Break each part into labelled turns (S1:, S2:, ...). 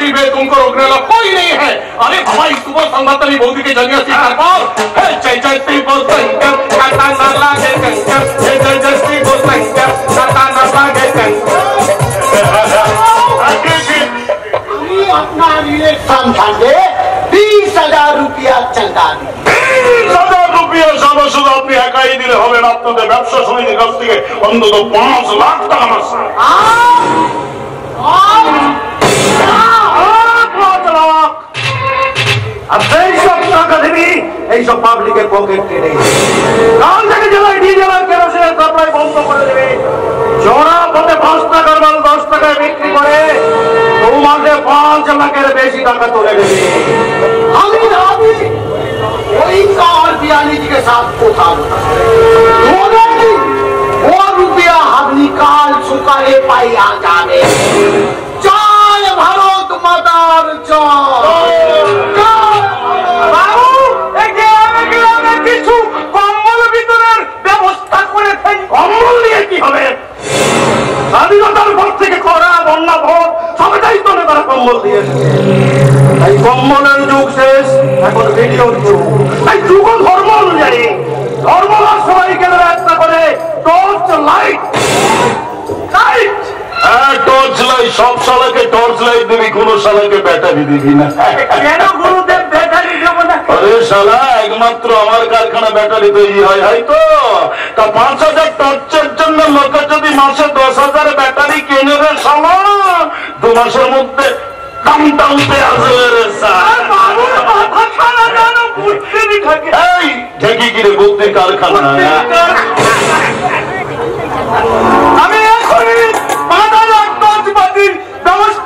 S1: छुट्टी में तुमको रोकने वाला कोई नहीं है अरे हमारी सुबह संगतनी बौद्ध की जगह से सरकार हे जय जय श्री बोल शंकर कथा न लागे कंकर हे जय जय श्री बोल शंकर कथा न लागे कंकर
S2: তুমি আপনার ইলেকশন ফান্ডে বিশ হাজার রুপিয়া চাঁদা দিন
S3: তিন হাজার রুপিয়া সাদা শুধু আপনি একাই দিলে হবে না আপনাদের ব্যবসা সমিতির কাছ থেকে অন্তত পাঁচ লাখ টাকা মাস
S2: আর সেই সব টাকা দিবি এইসব পাবলিকের পকেট টেনে কাল থেকে জেলায় ডিজেলার কেরোসিনের সাপ্লাই বন্ধ করে দেবে। চড়া পথে পাঁচ টাকার মাল দশ টাকায় বিক্রি করে তোমাকে পাঁচ লাখের বেশি টাকা তুলে দেবে। আমি রাজি। ওই কার বিয়ালিকে রুপিয়া আপনি কাল সকালে পাইয়া যাবে জয় ভারত মাতার জয়।
S3: কম্বল নিয়ে কি হবে? স্বাধীনতার পর থেকে খরা, বন্যা ভোগ সবটাই তো তারা কম্বল দিয়ে এসেছে কম্বলের যুগ শেষ, এখন ভিডিওর যুগ। তাই যুগ ধর্ম অনুযায়ী ধর্ম সবাইকে একটা করে, টর্চ, লাইট লাইট।
S4: হ্যাঁ টর্চ লাইট সব শালাকে টর্চ লাইট দিবি কোন শালাকে ব্যাটারি দিবি না।
S3: কেন গুরুদেব ব্যাটারি দেবো না?
S4: আরে শালা একমাত্র আমার কারখানা ব্যাটারি তৈরি হয় হয়তো তা। পাঁচ হাজার টর্চের জন্য লোকের যদি মাসে দশ হাজার ব্যাটারি কেনে রে শালা দু মাসের মধ্যে দামটা উঠে আসবে রে এই ঠেকি কিরে বুদ্ধি কারখানা
S3: আমি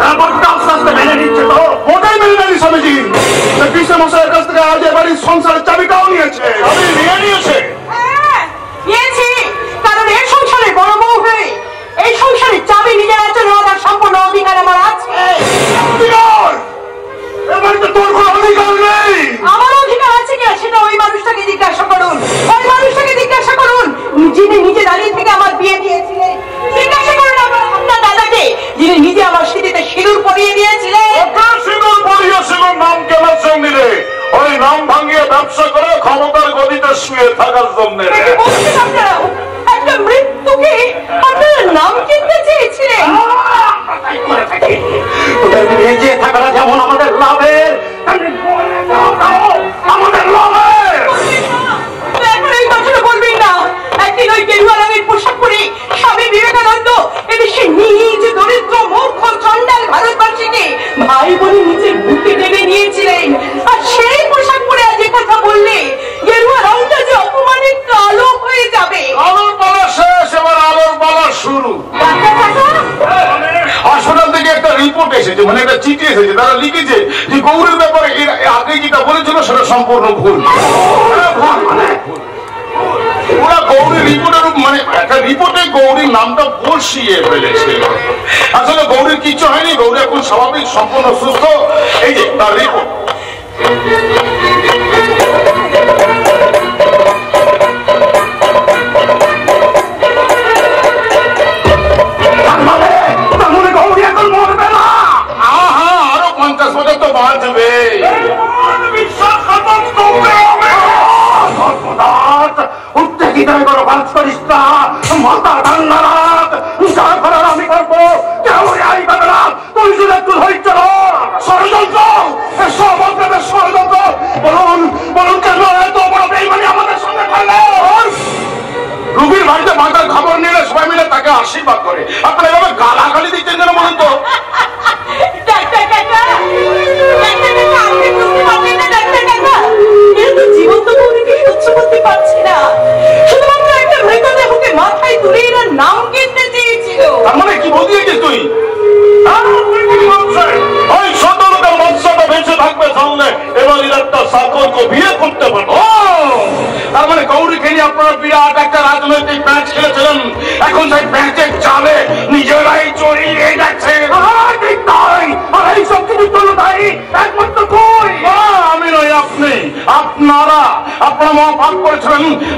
S3: ব্যাপারটা আস্তে আস্তে মেনে নিচ্ছে তো।
S4: ওটাই মেনে নেই স্বামীজি। কৃষ্ণ মশাইয়ের কাছ থেকে আজ এবারই সংসারের চাবিটাও নিয়েছে
S5: জালে নিজেরাই জড়িয়ে গেছে।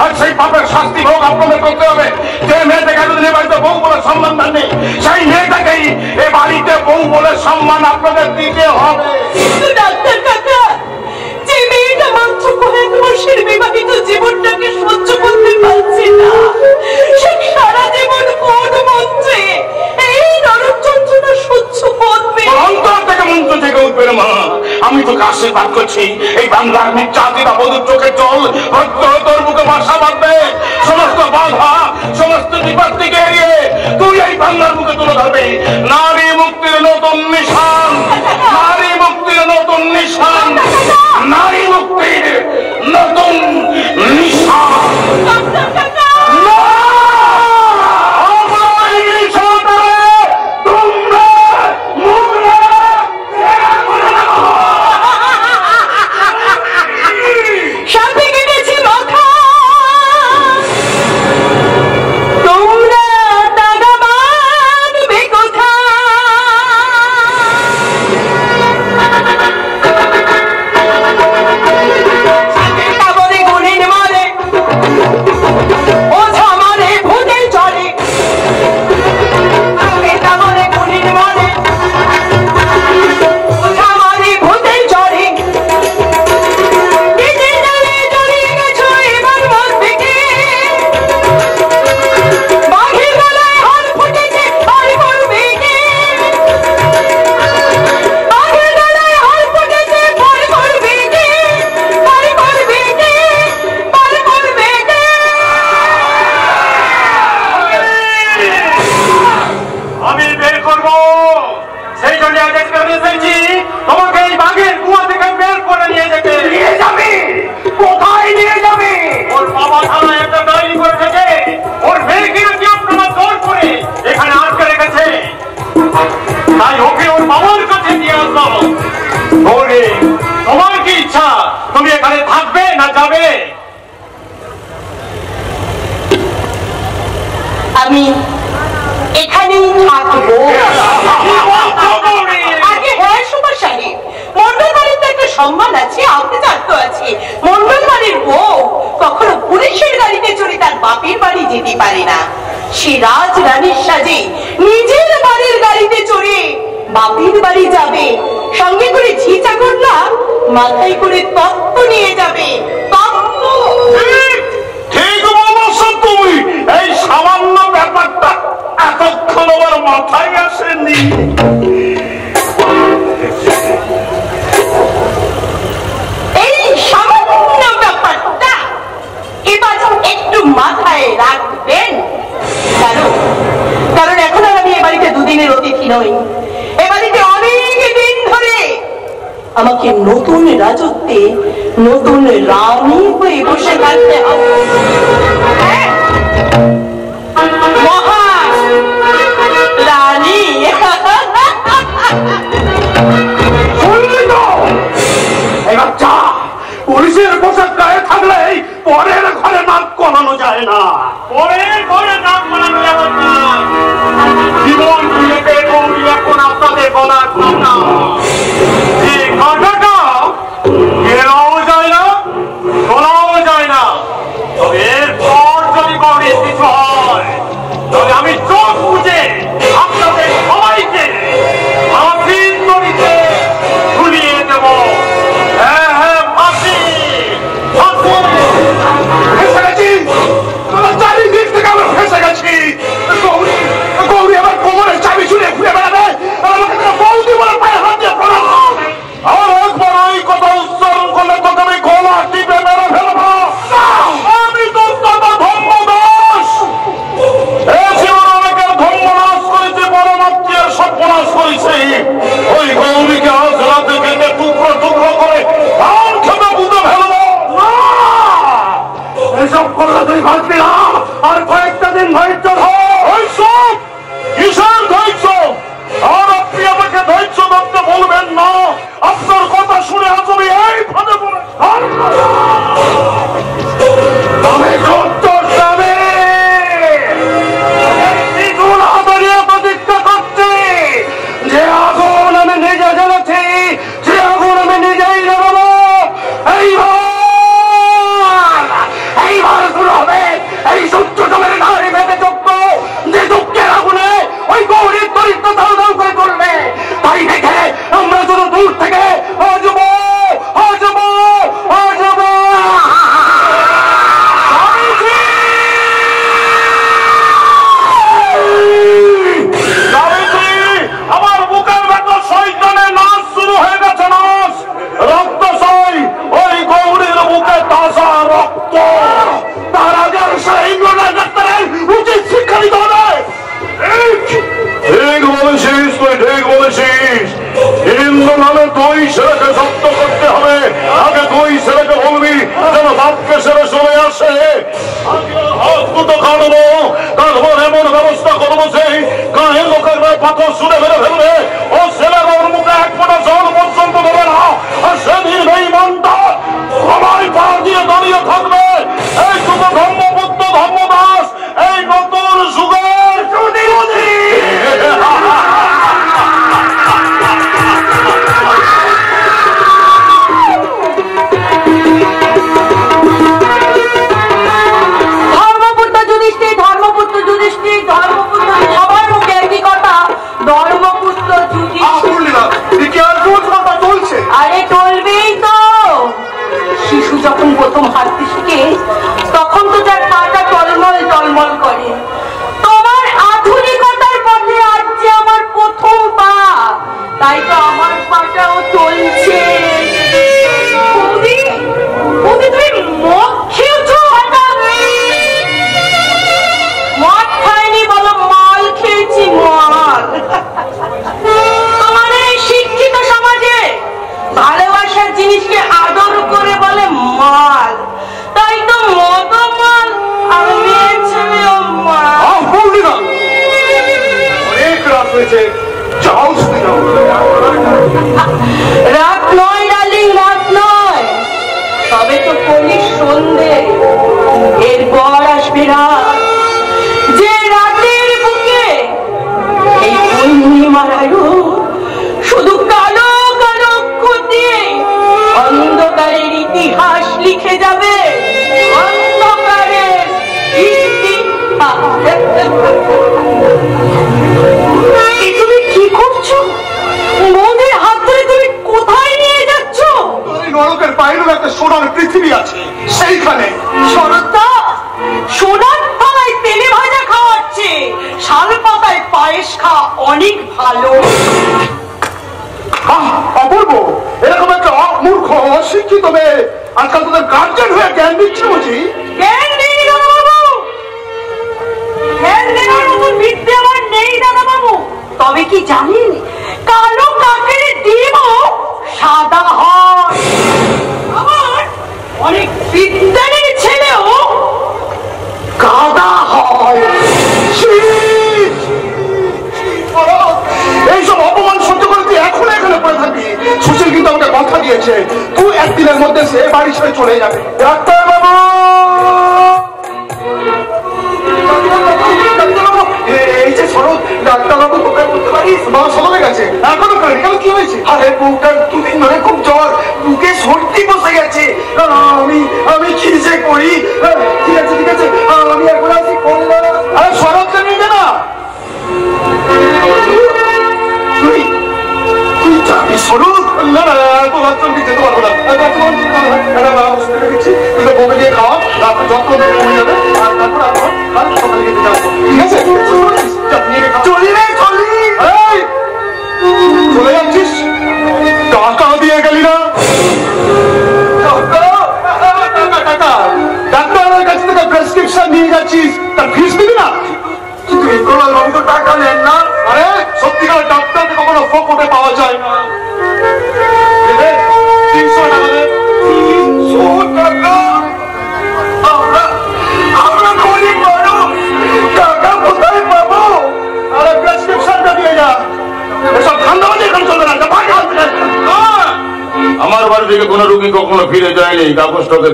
S1: আর
S5: সেই পাপের শাস্তি ভোগ আপনাদের করতে হবে। যে বলে সম্মান দেননি, সেই মেয়েটাকেই এ বাড়িতে বউ বলে সম্মান আপনাদের দিতে হবে।
S4: মেয়েটা মাত্র কয়েক মাসের বিবাহিত জীবনটাকে না। সে সারা জীবন কোন মন্ত্রে এই নরক
S5: বাংলার নির্যাতিতা বধুর চোখে জল তোর বুকে বাসা বাঁধবে সমস্ত বাধা, সমস্ত বিপদ থেকে এড়িয়ে তুই এই বাংলার বুকে তুলে ধরবি। নারী মুক্তির নতুন নিশান। নারী মুক্তির নতুন নিশান। নারী মুক্তির নতুন নিশান।
S4: সম্মান আছে আপনি জানতো আছে। মন্ডল বাড়ির বউ কখনো পুলিশের গাড়িতে চড়ে তার বাপের বাড়ি যেতে পারে না। সে রাজ রানীর সাজে নিজের বাড়ির গাড়িতে চড়ে বাপের বাড়ি যাবে। সঙ্গে করে ঝি চাকররা মাথায় করে তত্ত্ব নিয়ে যাবে।
S5: এতক্ষণ আমার মাথায় আসেনি
S4: এই সামান্য ব্যাপারটা এবার একটু মাথায় রাখবেন। কারণ কারণ এখন আর আমি এ বাড়িতে দুদিনের অতিথি নই। এ বাড়িতে অনেক দিন ধরে আমাকে নতুন রাজত্বে, নতুন রানী হয়ে বসে থাকতে হবে। হ্যাঁ? মহা রানী।
S1: পুলিশের পোশাক গায়ে থাকলেই পরের ঘরে নাক কমানো যায় না।
S6: পরের ঘরে নাম কমানো যাবে না। জীবন খুঁজে গৌরী এখন আপনাদের বলার কথা
S1: আর
S3: কোনো পুজো ভালো এসব করলে তুই বাঁচবি না। আর
S4: কয়েকটা দিন ধৈর্য ধৈর্য? কিসের
S7: ধৈর্য?
S4: আর আপনি আমাকে ধৈর্য
S7: ধরতে বলবেন না। আপনার কথা শুনে
S4: আজমি এই
S7: ফাঁদে পড়ে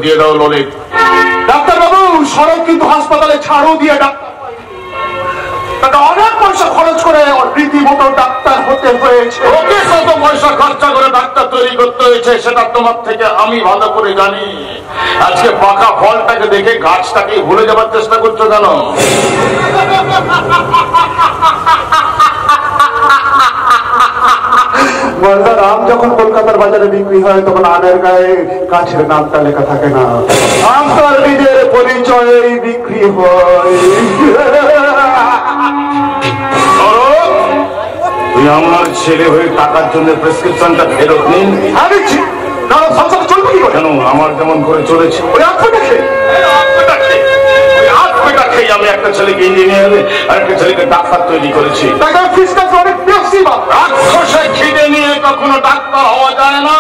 S7: দিয়ে ডাক্তার বাবু সড়ক কিন্তু হাসপাতালে ছাড়ও দিয়ে ডাক্তার অনেক পয়সা খরচ করে ডাক্তার হতে হয়েছে।
S3: ওকে কত পয়সা খরচা করে ডাক্তার তৈরি করতে হয়েছে সেটা তোমার থেকে আমি ভালো করে জানি। আজকে পাকা ফলটাকে দেখে গাছটাকে ভুলে যাবার চেষ্টা করছ জানো
S7: গলদার আম যখন কলকাতার বাজারে বিক্রি হয় তখন আমের গায়ে গাছের নামটা লেখা থাকে না। আম তার নিজের পরিচয়েই বিক্রি হয়।
S3: আমার ছেলে হয়ে টাকার জন্য প্রেসক্রিপশনটা ফেরত নিন কেন আমার যেমন করে চলেছে।
S7: ওই আত্মটা খেয়ে।
S3: আমি একটা ছেলেকে ইঞ্জিনিয়ারে আর একটা ছেলেকে ডাক্তার তৈরি করেছি।
S7: আসছি বাবা
S5: নিয়ে কখনো ডাক্তার হওয়া যায় না।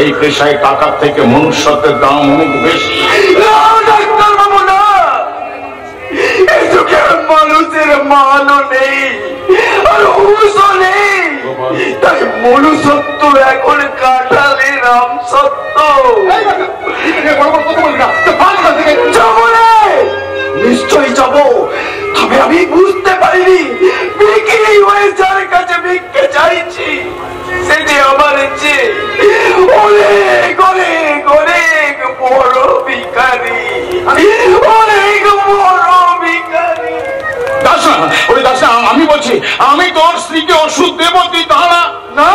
S5: এই পেশায় টাকার থেকে মনুষ্যত্বের দাম অনেক বেশি।
S7: ডাক্তার বাবু না। মানুষের মানও নেই আর হুঁশও নেই। তাই মনুষ্যত্ব এখন কাটালে রাম সত্য। রে নিশ্চয়ই যাব। তবে আমি বুঝতে পারিনি বিক্রি হয়ে যার কাছে ভিক্ষে চাইছি সেটি আমার চেয়ে অনেক অনেক অনেক বড় ভিখারি। অনেক বড় ভিখারি।
S5: দাস ওই দাস আমি বলছি আমি তোর স্ত্রীকে ওষুধ দেবো তুই তা না?
S7: না।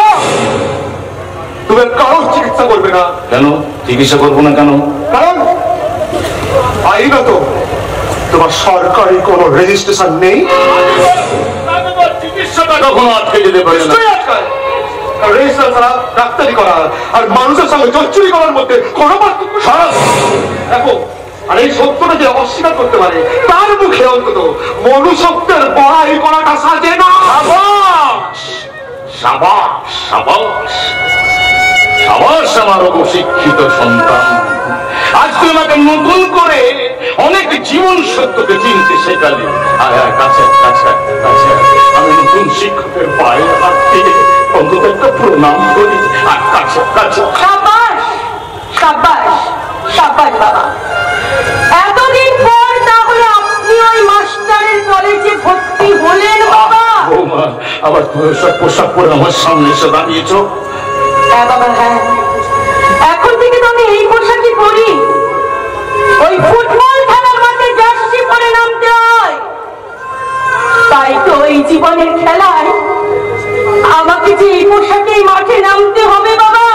S7: তুমি কারও চিকিৎসা করবে না।
S5: কেন? চিকিৎসা করব না কেন?
S7: কারণ আইনত তোমার সরকারি কোন রেজিস্ট্রেশন নেই।
S5: চিকিৎসাটা কখনো আটকে যেতে পারে না।
S7: নিশ্চয়ই আটকায় কারণ রেজিস্ট্রেশন ছাড়া ডাক্তারি করা আর মানুষের সঙ্গে চচ্চুরি করার মধ্যে কোনো পার্থক্য সারা দেখো আর এই সত্যটা যে অস্বীকার করতে পারে তার মুখে অন্তত মনুষ্যত্বের বড়াই করাটা সাজে না।
S5: সাবাস! সাবাস সাবাস। সাবাস আমার অবশিক্ষিত সন্তান। আজ তুই আমাকে নতুন করে অনেক জীবন সত্যকে চিনতে শেখালি। আয় আয় কাছে কাছে কাছে। আমি নতুন শিক্ষকের পায়ে হাত দিয়ে অন্তত একটা প্রণাম করি। আর কাছে কাছে।
S4: সাবাস সাবাস সাবাস বাবা। এতদিন পর তাহলে আপনি ওই মাস্টারের কলেজে ভর্তি হলেন বাবা।
S5: আবার তুমি সব পোশাক পরে আমার সামনে এসে দাঁড়িয়েছ।
S4: হ্যাঁ বাবা হ্যাঁ। এখন থেকে তো আমি এই পোশাকই পরি। ওই ফুটবল খেলার মাঠে জার্সি পরে নামতে হয়। তাই তো এই জীবনের খেলায় আমাকে যে এই পোশাকেই মাঠে নামতে হবে বাবা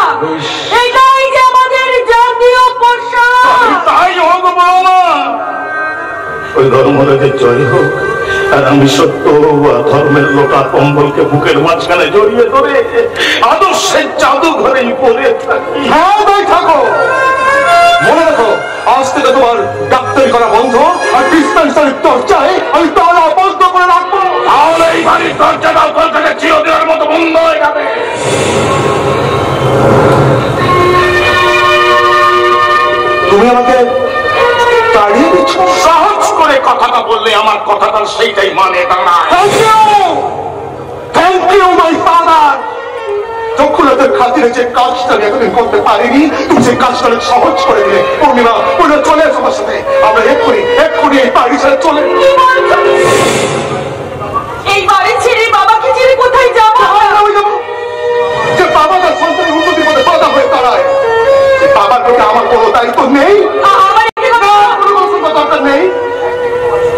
S4: এটাই যে আমাদের জাতীয় পোশাক।
S5: তাই হোক বৌমা ওই ধর্মরাজের জয় হোক আর আমি সত্য ধর্মের লোকা কম্বলকে বুকের মাঝখানে জড়িয়ে ধরে আদর্শের জাদুঘরেই পড়ে থাকি।
S7: হ্যাঁ থাকো। মনে রাখো আজ থেকে তোমার ডাক্তারি করা বন্ধ আর ডিসপেন্সারির চর্চায় আমি তাহলে অবস্থ করে রাখব।
S5: তাহলে এই বাড়ির ওখান থেকে চিরদিনের মতো বন্ধ হয়ে যাবে।
S7: তুমি আমাকে তাড়িয়ে দিচ্ছ?
S5: করে কথাটা বললে আমার কথাটা সেইটাই মানে দাঁড়ায়।
S7: থ্যাংক ইউ মাই ফাদার চক্ষুলতার খাতিরে যে কাজটা এতদিন করতে পারিনি তুমি সেই কাজটা সহজ করে দিলে। পূর্ণিমা পূর্ণিমা চলে এসো আমার সাথে। আমরা এক্ষুনি এক্ষুনি এই বাড়ি ছেড়ে চলে
S4: এই বাড়ি ছেড়ে বাবাকে ছেড়ে কোথায় যাব?
S7: কোথায় আমি যাব? যে বাবা তার সন্তানের উন্নতি পথে বাধা হয়ে দাঁড়ায়। বাবার প্রতি আমার কোনো দায়িত্ব নেই।
S4: আমার
S7: কোনো দরকার নেই।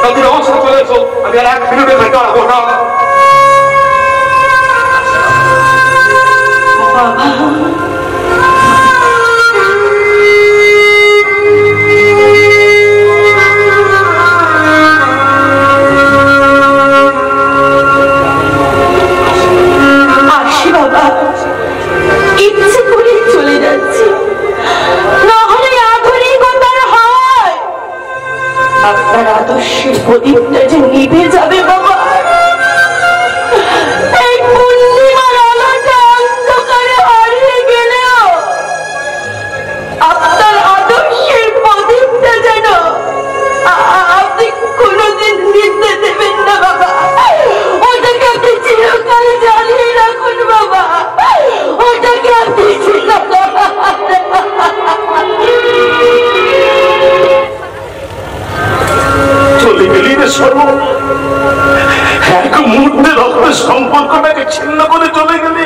S4: তা তুমি আমার
S7: সাথে চলে এসো আমি আর এক মিনিটের ভেতর দাঁড়াবো না
S4: আসি আপনার আদর্শের প্রদীপটা যে নিভে যাবে বাবা। এই পূর্ণিমার আলোটা অন্ধকারে
S5: সম্পর্কটাকে ছিন্ন করে চলে গেলে?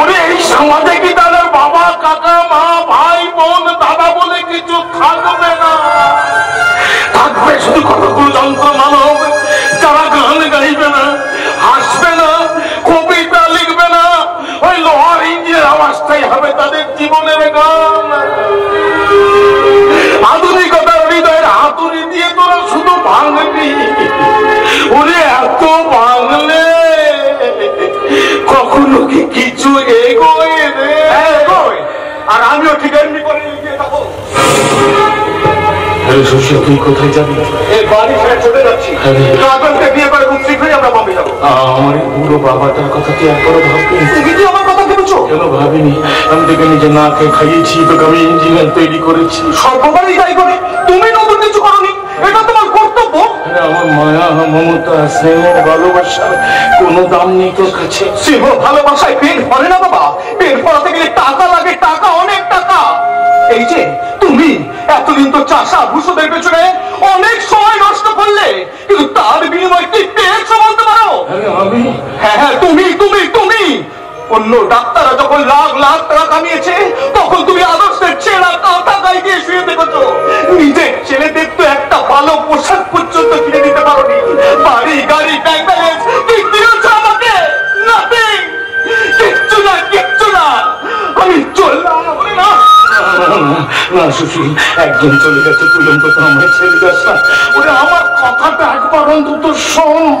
S5: ওরে, এই সমাজে কি তারা বাবা, কাকা, মা, ভাই, বোন, দাদা বলে কিছু থাকবে না? থাকবে শুধু কতগুলো যন্ত্র মানব, যারা গান গাইবে না, হাসবে না, কবিতা লিখবে না। ওই লোহার ইঞ্জিনের আওয়াজটাই হবে তাদের জীবনের গান। দিয়ে তোরা শুধু ভাঙবি ওরে এত ভাঙলে কখনো কি কিছু এগোয় রে?
S7: হ্যাঁ, আর আমিও ঠিক এমনি করে এগিয়ে যাব।
S5: শশী তুই কোথায় যাবি?
S7: এই বাড়ি ছেড়ে চলে যাচ্ছি। রাজনকে বিয়ে করে খুব শীঘ্রই আমরা বম্বে যাব।
S5: আমার বুড়ো বাবাটার কথা তুই একবারও ভাববি
S7: তুমি কি আমার কথা ভেবেছো?
S5: কেন ভাবিনি? আমি নিজে না খেয়ে খাইয়েছি তোকে আমি ইঞ্জিনিয়ার তৈরি করেছি।
S7: সর্ববারই যাই করে তুমি নতুন কিছু করনি এটা তোমার কর্তব্য?
S5: আমার মায়া মমতা স্নেহ ভালোবাসা কোনো দাম নেই তোর কাছে।
S7: সিংহ ভালোবাসায় পেট ভরে না বাবা। পেট ভরাতে গেলে টাকা লাগে টাকা অনেক টাকা। এই যে তুমি এতদিন তো চাষা ভূষদের পেছনে অনেক সময় নষ্ট করলে কিন্তু তার বিনিময়ে কি পেট সমালতে পারো?
S5: আমি
S7: হ্যাঁ হ্যাঁ তুমি তুমি তুমি। অন্য ডাক্তাররা যখন লাখ লাখ টাকা কামিয়েছে, তখন তুমি আদর্শের ছেঁড়া কাঁথা গায়ে দিয়ে শুয়ে দেখেছ নিজের ছেলেদের তো একটা ভালো পোশাক পর্যন্ত কিনে দিতে পারোনি। বাড়ি, গাড়ি ব্যাংক ব্যালেন্স দিয়েছ আমাকে। নাথিং কিচ্ছু না কিচ্ছু না। আমি চললাম। না
S5: না সুশীল একজন চলে গেছে তুই অন্তত আমায় যাস না ওরে আমার কথাটা একবার অন্তত শোন।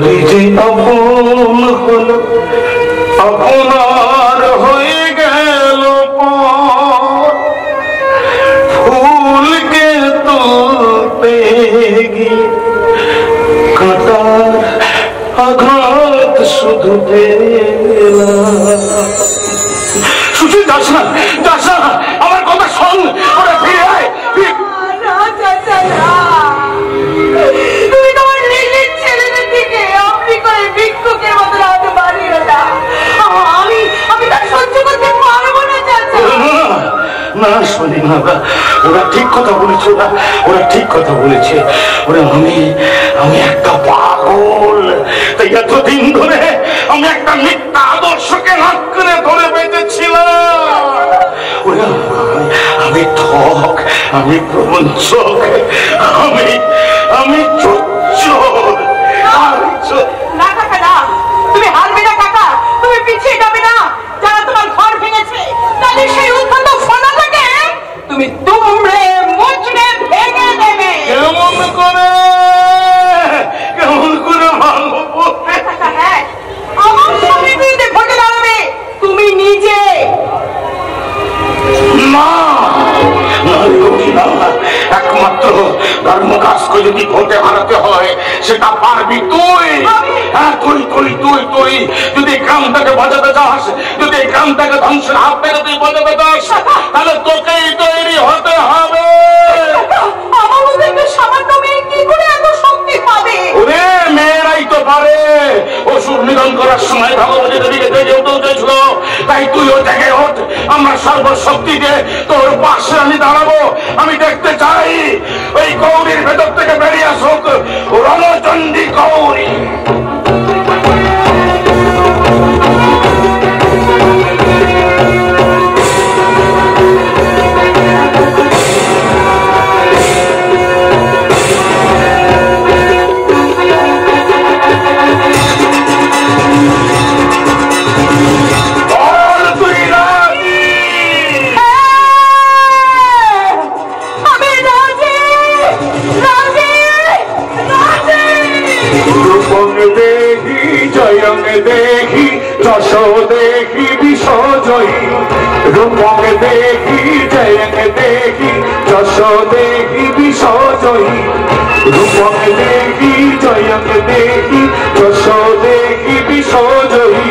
S5: পরে যে আপন হলো আপনার হয়ে গেল ফুলকে তুলতে গিয়ে কাটার আঘাত শুধু পেলাম। ওরা ঠিক কথা বলেছে ওরা ওরা ঠিক কথা বলেছে। ওরা আমি আমি একটা পাগল। তাই এতদিন ধরে আমি একটা মিথ্যা আদর্শকে নাক করে ধরে বেঁচেছিলাম ওরা আমি- ঠক, আমি প্রবঞ্চক, আমি আমি চোর ধর্ম কাজকে যদি ভোটে হারাতে হয় সেটা পারবি তুই। হ্যাঁ তুই তুই তুই তুই। যদি গ্রামটাকে বাজাতে চাস যদি গ্রামটাকে ধ্বংসের হাত থেকে তুই বাজাতে চাস তাহলে তোকেই তৈরি হতে হবে। পারে। অসুর নিধন করার সময় ভগবতী দেবীকে উঠে উঠেছিল, তাই তুই দেখে ওঠ, আমার সর্বশক্তিকে তোর পাশে আমি দাঁড়াবো। আমি দেখতে চাই, ওই গৌরীর ভেতর থেকে বেরিয়ে আসুক রণচণ্ডী গৌরী। রূপং দেহি জয়ং দেহি যশ দেহি বিশ্বজয়ী রূপং দেহি জয়ং দেহি যশ দেহি বিশ্বজয়ী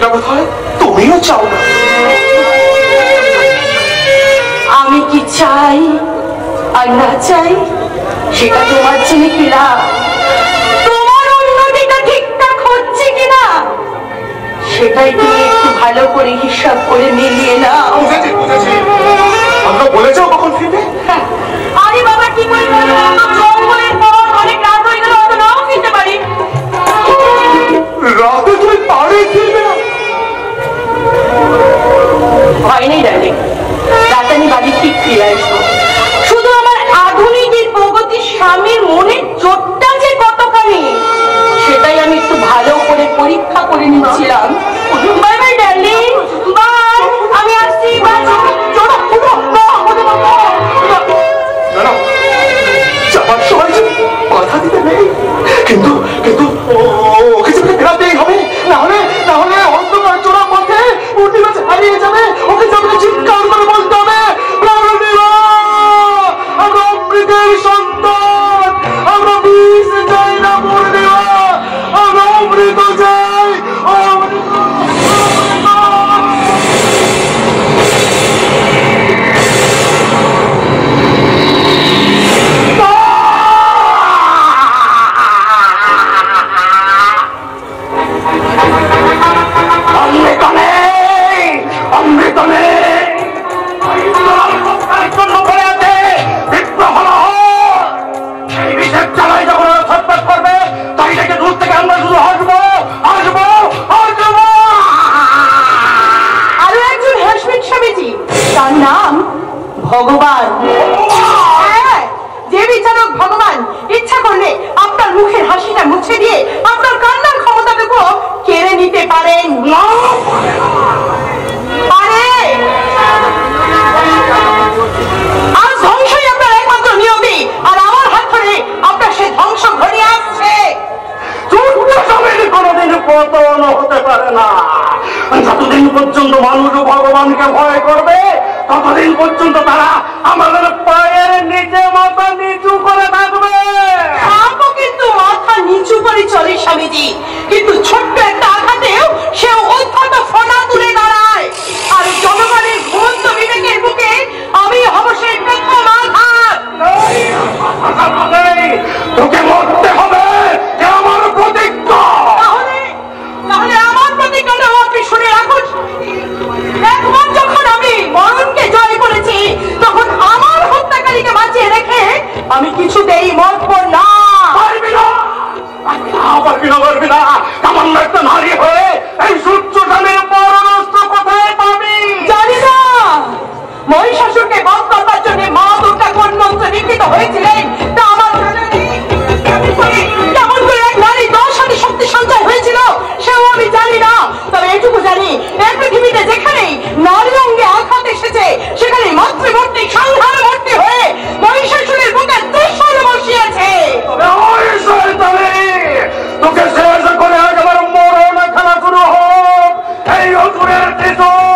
S7: এটা কোথায় তুমিও চাও না।
S4: আমি কি চাই আর না চাই সেটা তোমার জন্য কিনা তোমার উন্নতিটা ঠিকঠাক হচ্ছে কিনা সেটাই তুমি একটু ভালো করে হিসাব করে মিলিয়ে নাও।
S7: আমরা বলেছ কখন ফিরবে?
S4: ভয় নেই ডার্লিং রাতে বাড়ি ঠিক ফিরে আসব। শুধু আমার আধুনিক এই প্রগতি স্বামীর মনের চোটটা যে কতখানি, সেটাই আমি একটু ভালো করে পরীক্ষা করে নিচ্ছিলাম। Bye bye, darling. বাই, আমি আসছি, বাই চলো, উঠো
S7: যাবার সময় বাধা দিতে নেই। কিন্তু কিন্তু
S4: মুখের মুছে দিয়ে আপনার কান্নার ক্ষমতাটুকু কেড়ে নিতে পারেন পারে ধ্বংসই আর আমার হাত আপনার ধ্বংস আসছে।
S7: পতন হতে পারে না। যতদিন পর্যন্ত মানুষ ভগবানকে ভয় করবে ততদিন পর্যন্ত তারা আমাদের পায়ের নিচে মাথা নিচু করে থাকবে।
S4: কিন্তু মাথা নিচু করে চলে স্বামীজি। কিন্তু ছোট্ট একটা আঘাতেও সে অত্যন্ত ফোনা তুলে দাঁড়ায়। আর জনগণের ঘুমন্ত বিবেকের বুকে আমি অবশ্যই সেই বাঁচিয়ে রেখে আমি কিছুতেই মরব না।
S7: না। পারবি না
S4: শক্তি সঞ্চয় হয়েছিল সেও আমি জানি না।
S3: তবে এটুকু জানি এই পৃথিবীতে যেখানেই নারী অঙ্গে আঘাত এসেছে সেখানে মাতৃমূর্তি সংহার মূর্তি হয়ে মহিষাসুরের বুকে ত্রিশূল বসিয়েছে।
S4: ওই শয়তানে, তোকে শেষ করে একবার মরণ খেলা শুরু হোক। এই অসুরের ত্রিশূল।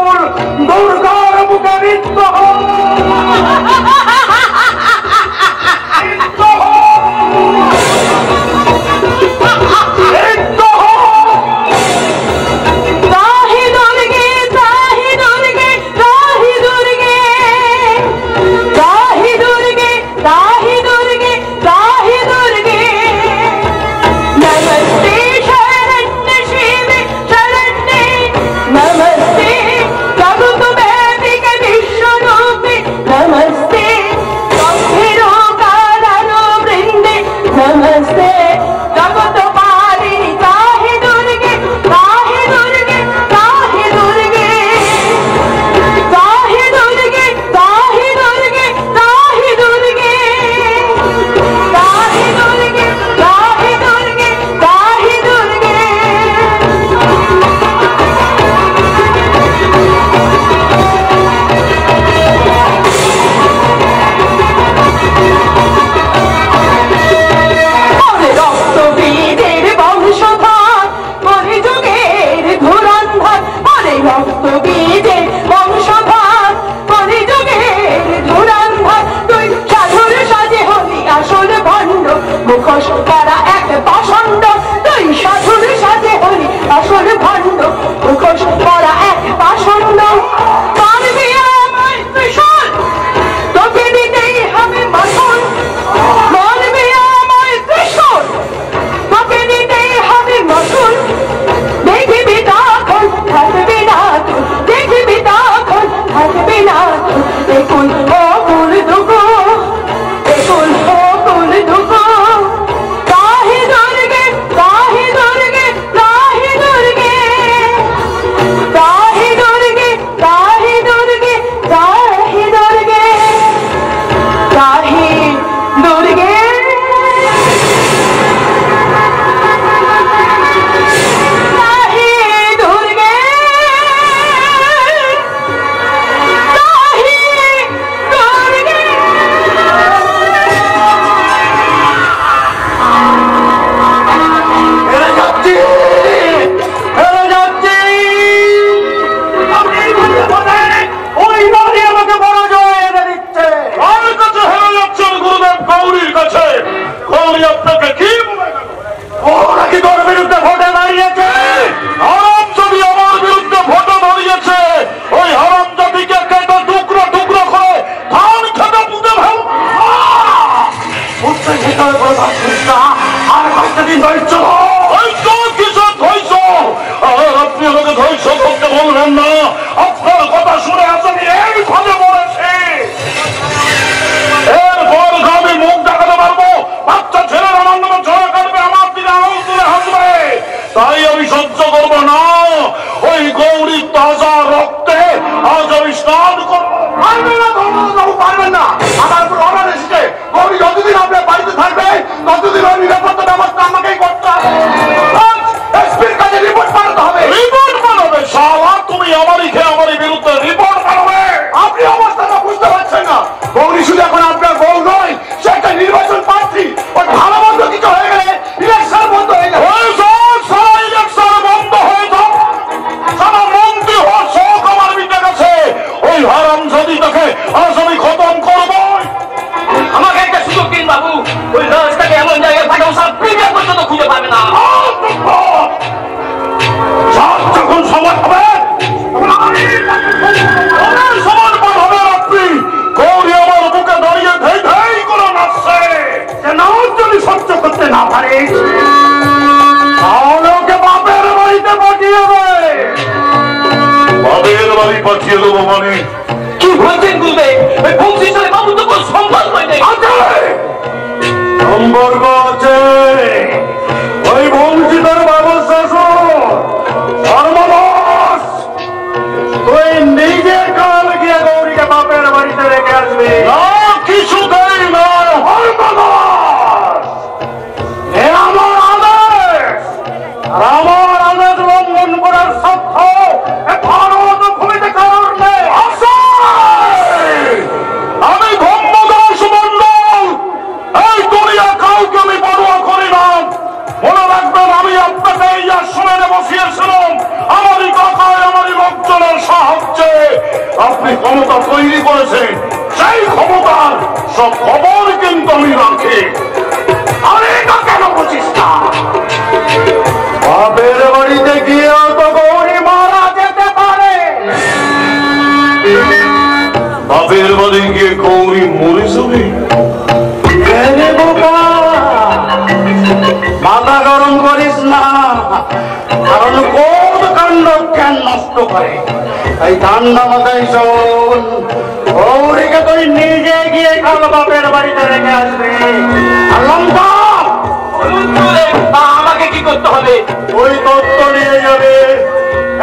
S8: করতে
S4: হবে,
S8: ওই
S2: তত্ত্ব নিয়ে যাবে।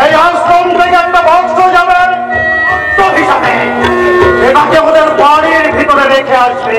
S2: এই আশ্রম থেকে একটা বংশ যাবে। তো হিসাবে, এটাকে ওদের বাড়ির ভিতরে রেখে আসবে।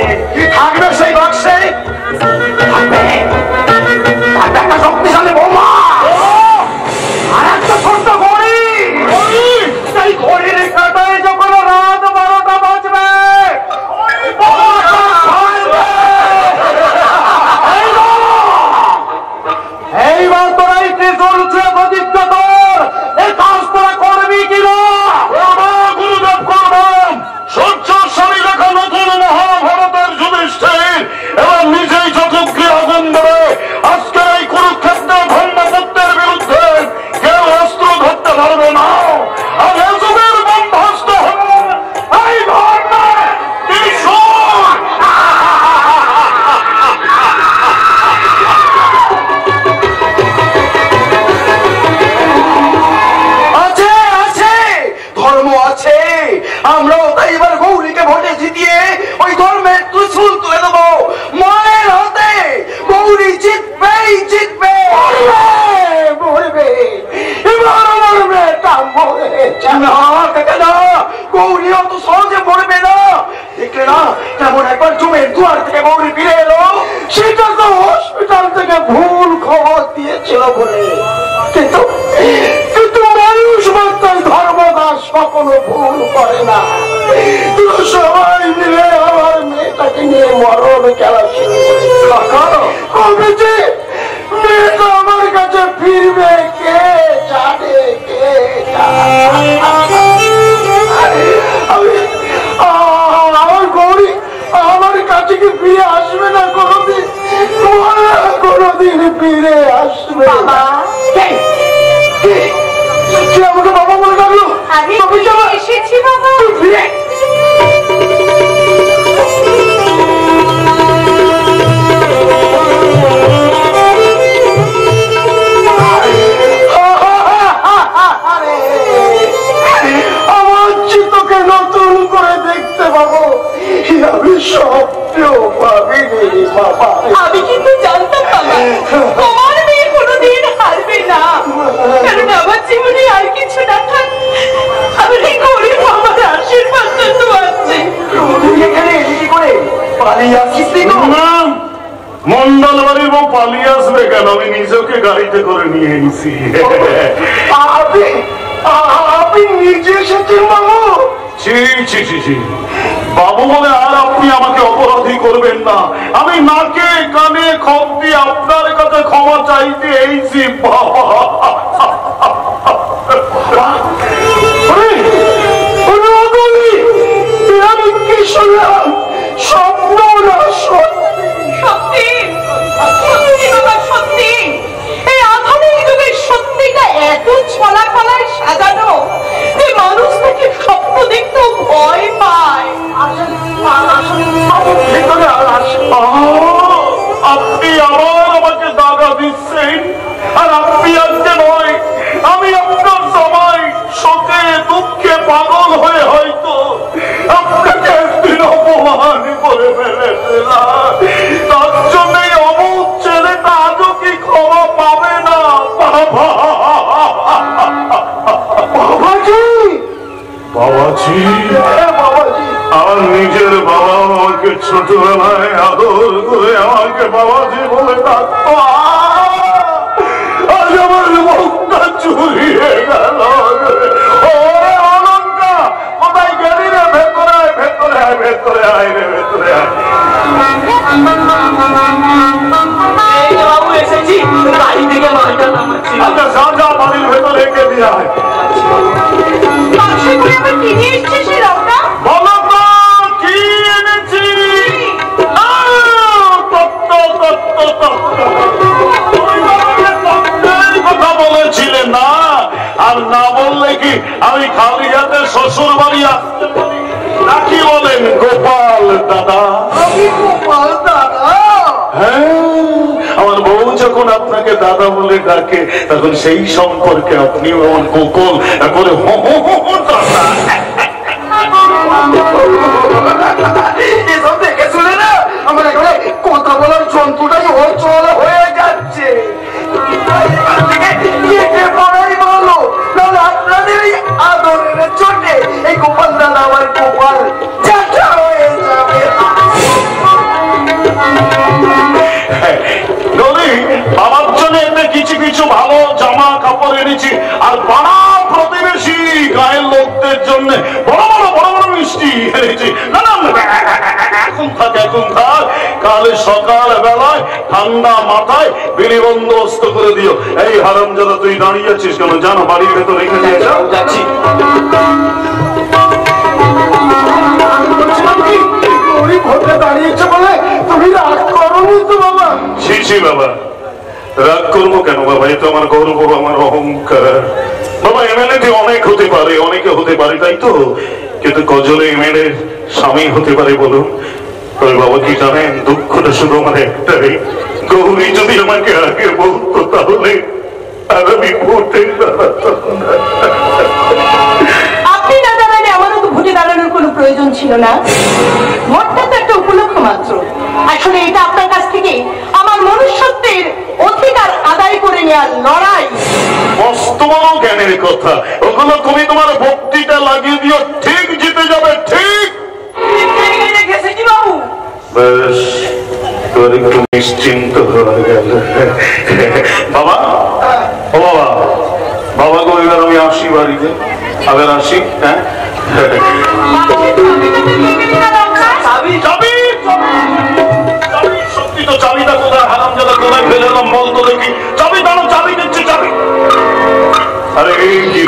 S7: নিয়ে
S3: নিছি
S7: আপনি আপনি নিজে এসেছেন বাবু
S3: বাবু বলে আর আপনি আমাকে অপরাধী করবেন না আমি নাকে কানে খপ দিয়ে আপনার কাছে ক্ষমা চাইতে এইছি বাবা
S7: স্বপ্ন
S4: এত ছলা ফলায় সাজানো মানুষ তাকে স্বপ্ন দেখতেও ভয় পায়।
S3: আপনি আবার আমাকে দিচ্ছেন। আর আপনি আজকে নয়, আমি আপনার শোকে দুঃখে পাগল হয়ে হয়তো আপনাকে একদিন অপমান করে ফেলেছিলাম তার জন্যই অমুক ছেলেটা আজও কি ক্ষমা পাবে না? বাবা!
S7: বাবাজি
S3: বাবাজি
S7: হ্যাঁ,
S3: আর নিজের বাবা আমাকে ছোটবেলায় আদর করে আমাকে বাবাজি বলে আজ আমার মুখটা চুরিয়ে গেল কোথায় গেলি রে? ভেতরে ভেতরে আয় ভেতরে আয় রে ভেতরে আয়।
S7: এসেছি। বাড়ি
S3: আচ্ছা,
S4: বলেছিলেন না।
S3: আর না বললে কি আমি খালি হাতে শ্বশুর আসতে পারি? নাকি বলেন গোপাল দাদা?
S7: গোপাল দাদা।
S3: হ্যাঁ। যখন আপনাকে দাদা বলে ডাকে তখন সেই সম্পর্কে আপনিও আমার গোকুল করে হো হো হো হো দাদা।
S7: এসব দেখে শুনে না আমার এখানে কথা বলার যন্ত্রটাই অচল হয়ে যাচ্ছে। কেটে পড়াই ভালো নাহলে আপনাদের এই আদরের চোটে এই গোপাল দাদা আমার গোপাল হয়ে যাবে।
S3: গৌরী বাবার জন্য কিছু কিছু ভালো জামা কাপড় এনেছি। আর পাড়া প্রতিবেশী গায়ের লোকদের জন্য বড় বড় বড় বড় মিষ্টি এনেছি। না না এখন থাক এখন থাক। কাল সকাল বেলায় ঠান্ডা মাথায় বিড়ি বন্দোবস্ত করে দিও। এই হারাম তুই দাঁড়িয়ে আছিস কেন? জানো, বাড়ির ভেতর রেখে দিয়ে
S7: যাচ্ছি। গরিব দাঁড়িয়েছে বলে তুমি রাগ করনি তো বাবা।
S3: ছি ছি বাবা। রাগ করব কেন বাবা? এ তো আমার গর্ব আমার অহংকার। বাবা এমএলএ অনেক হতে পারে অনেকে হতে পারে তাই তো? কিন্তু কজলে এমএলএ স্বামী হতে পারে বলুন। তবে বাবা কি জানেন দুঃখটা শুধু আমার একটাই। গৌরী যদি আমাকে আগে বলতো তাহলে আর আমি ভোটে
S4: আপনি না দাঁড়ালে আমারও তো ভোটে দাঁড়ানোর কোনো প্রয়োজন ছিল না। ভোটটা মাত্র আসলে এটা আপনার কাছ থেকে আমার মনুষ্যত্বের অধিকার আদায় করে নেওয়ার লড়াই।
S3: মস্ত জ্ঞানের কথা। ওগুলো তুমি তোমার ভক্তিটা লাগিয়ে দিও ঠিক জিতে যাবে ঠিক। বেশ তোর একটু নিশ্চিন্ত হয়ে গেল। বাবা ও বাবা বাবা গো এবার আমি আসি বাড়িতে। আবার আসি হ্যাঁ? আরে এই কি?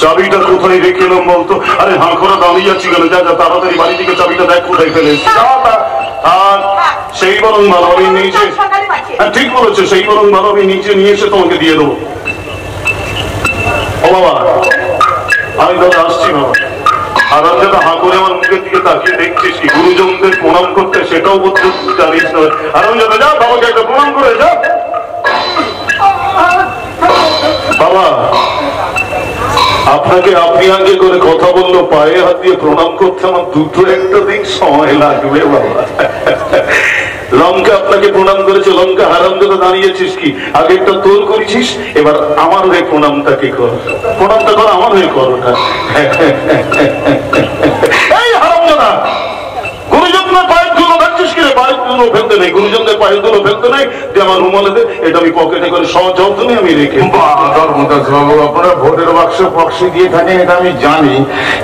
S3: চাবিটা কোথায় রেখে এলাম বলতো? আরে হাঁ করে দাঁড়িয়ে আছি কেন? যা যা তাড়াতাড়ি বাড়ি থেকে চাবিটা দেখ কোথায় ফেলে। আর সেই বরং ভালো আমি নিজে হ্যাঁ ঠিক বলেছ সেই বরং ভালো আমি নিজে নিয়ে এসে তোমাকে দিয়ে দেবো। ও বাবা। আমি দাদা আসছি বাবা। আরাম দাদা হাঁ করে আমার মুখের দিকে তাকিয়ে দেখছিস কি? গুরুজনদের প্রণাম করতে সেটাও বলতে জানিস না। আরাম দাদা যা বাবাকে একটা প্রণাম করে যা। বাবা, আপনাকে আপনি আগে করে কথা বলল, পায়ে হাত দিয়ে প্রণাম করতে আমার দুটো একটা দিন সময় লাগবে বাবা। লঙ্কা আপনাকে প্রণাম করেছে, লঙ্কা হারাম করে দাঁড়িয়েছিস কি? আগে একটা তোর করেছিস, এবার আমার হয়ে প্রণামটাকে কর? প্রণামটা কর, আমার হয়ে কর ওটা এই হারাম জানা গুরুজনদের পায়ের ধুলো ফেলছিস কিরে পায়ের ধুলো ফেলতে নেই গুরুজনদের পায়ের ধুলো ফেলতে নেই যে আমার রুমালে দে এটা আমি পকেটে করে সহজ যন্ত্রণে আমি রেখে
S9: বাবু আপনারা ভোটের বাক্স পক্ষে দিয়ে থাকেন এটা আমি জানি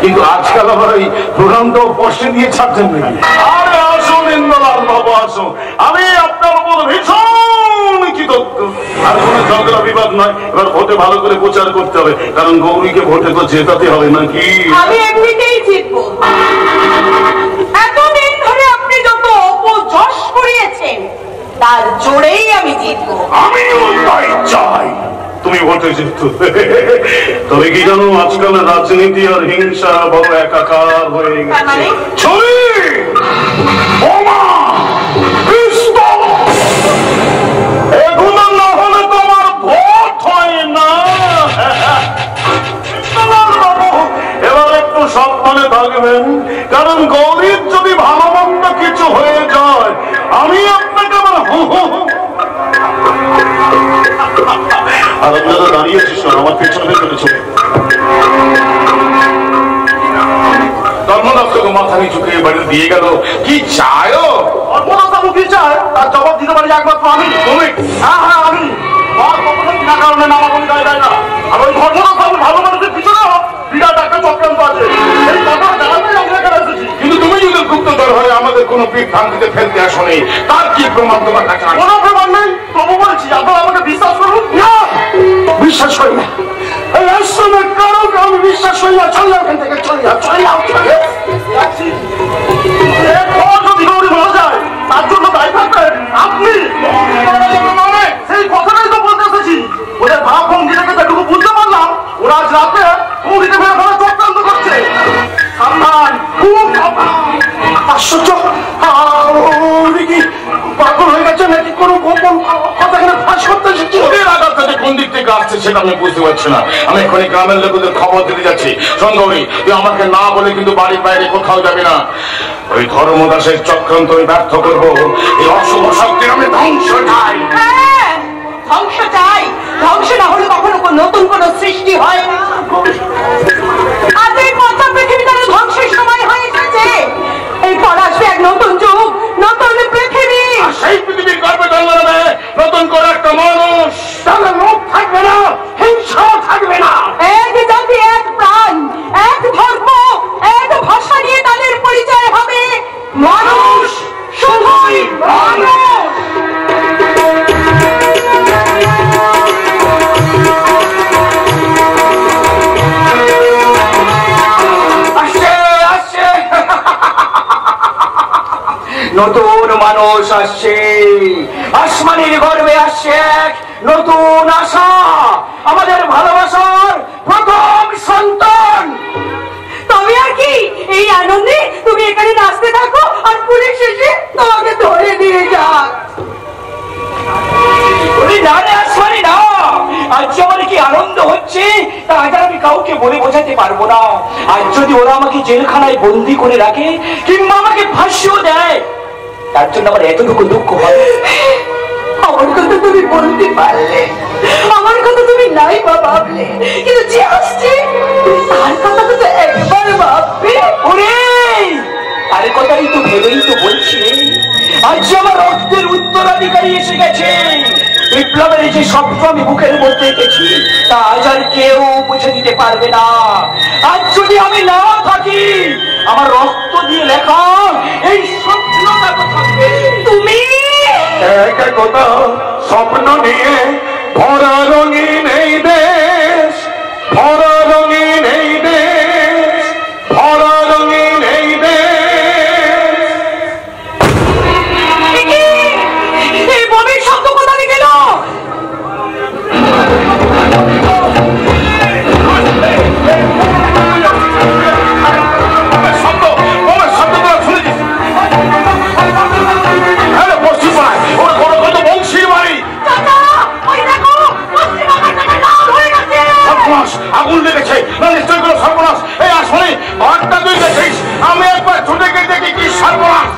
S9: কিন্তু আজকাল আবার ওই প্রোগ্রামটাও পক্ষে দিয়ে ছাড়ছেন নাকি?
S3: আরে আসুন ইন্দ্রলাল বাবু আসুন। আমি আপনার উপর ভীষণ কৃতজ্ঞ। আর কোনো ঝগড়া বিবাদ নয় এবার ভোটে ভালো করে প্রচার করতে হবে কারণ গৌরীকে ভোটে তো জেতাতে হবে নাকি?
S4: আমি এমনিতেই জিতবো এতদিন ধরে আপনি যত অপযশ করিয়েছেন তার জোরেই আমি জিতবো।
S3: আমিও তাই চাই। তুমি ভোটে তবে কি জানো আজকাল রাজনীতি আর হিংসা বড় একাকার হয়ে গেছে।
S4: মানে?
S3: বোমা! পিস্তল! এগুলো না হলে তোমার ভোট হয় না। এবার একটু সাবধানে থাকবেন। কারণ গরিব যদি ভালো মন্দ কিছু হয়ে যায় আমি হু আর আপনারা দাঁড়িয়েছিস না আমার পেছনে পেছনে চলে
S9: ধর্মদাসকে মাথা নিচু করে বাড়ি দিয়ে গেল। কি চায়ও
S7: অর্পণাবাবু কি চায়? তার জবাব দিতে পারি একমাত্র আমি। তুমি? হ্যাঁ হ্যাঁ আমি। কারণে নামা দেয় না। আর ওই ধর্মনাথবাবু ভালো মানুষের পিছনে বিরাট একটা চক্রান্ত আছে। এই কথা
S9: যদি গুপ্তধর হয়ে আমাদের কোন কোনো বিভ্রান্তিতে ফেলতে আসনি তার কি প্রমাণ তোমার কাছে?
S7: কোনো প্রমাণ নেই। তবু বলছি আপনারা আমাকে বিশ্বাস করুন? না! বিশ্বাস করি না। এই আশ্রমের কারোকে আমি বিশ্বাস করি না। চল এখান থেকে চলে যাও চলে যাও যদি গৌরী মারা যায় তার জন্য দায়ী থাকবেন আপনি। সেই কথাটাই তো বলতে এসেছি। ওদের ভাব ভঙ্গি থেকে যেটুকু বুঝতে পারলাম ওরা আজ রাতে মুড়িতে মেরে ফেলা চক্রান্ত করছে। সাবধান খুব আশ্চর্য। পাগল হয়ে গেছে নাকি? কোনো গোপন কথা কেন ফাঁস করতে এসেছিল
S1: ওদের আঘাত থেকে কোন দিক থেকে আসছে সেটা আমি বুঝতে পারছি না। আমি এখনই গ্রামের লোকদের খবর দিতে যাচ্ছি। তুই আমাকে না বলে কিন্তু বাড়ির বাইরে কোথাও যাবি না। ওই ধর্মদাসের চক্রান্ত আমি ব্যর্থ করব। এই অশুভ শক্তির আমি ধ্বংস চাই।
S4: হ্যাঁ, ধ্বংস চাই। ধ্বংস না হলে কখনো কোনো নতুন কোন সৃষ্টি হয় না। আজ এই পঞ্চম পৃথিবী যেন ধ্বংসের সময় হয়ে এসেছে এরপর আসবে এক নতুন যুগ নতুন পৃথিবী।
S1: সেই পৃথিবীর গর্বে জন্ম নেবে নতুন করে একটা মানুষ।
S7: তাহলে লোক থাকবে না হিংসাও থাকবে না।
S4: এক জাতি এক প্রাণ এক ধর্ম এক ভাষা নিয়ে তাদের পরিচয় হবে। মানুষ শুধুই মানুষ।
S9: নতুন মানুষ আসছে। আসমানের গর্বে আসছে এক নতুন আশা। আমাদের ভালোবাসার প্রথম সন্তান।
S4: তবে আর কি এই আনন্দে তুমি এখানে নাচতে থাকো আর পুলিশ এসে তোমাকে ধরে নিয়ে যাক।
S9: আজ আমার কি আনন্দ হচ্ছে তা আজ আমি কাউকে বলে বোঝাতে পারব না। আজ যদি ওরা আমাকে জেলখানায় বন্দি করে রাখে কিংবা আমাকে ফাঁসিও দেয় তার জন্য আমার এতটুকু দুঃখ হয়।
S4: আমার কথা তুমি বলতে পারলে। আমার কথা তুমি নাই বা ভাবলে। কিন্তু যে আসছে, তার কথা তো একবার ভাববে।
S9: ওরে! আরে কথাই তো ভেবেই তো বলছি। আজ আমার রক্তের উত্তরাধিকারী এসে গেছে। বিপ্লবের যে স্বপ্ন আমি বুকের মধ্যে এঁকেছি তা আজ আর কেউ বুঝে দিতে পারবে না। আজ যদি আমি না থাকি আমার রক্ত দিয়ে লেখা এই স্বপ্নটা কথা থাকবে
S4: তুমি?
S3: এক কথা স্বপ্ন নিয়ে ভরা রঙিন এই দেশ ভরা
S1: আগুন লেগেছে। সর্বনাশ। এই আসলে ঘরটা তুই দেখিস। আমি একবার ছুটে গিয়ে দেখি কি সর্বনাশ।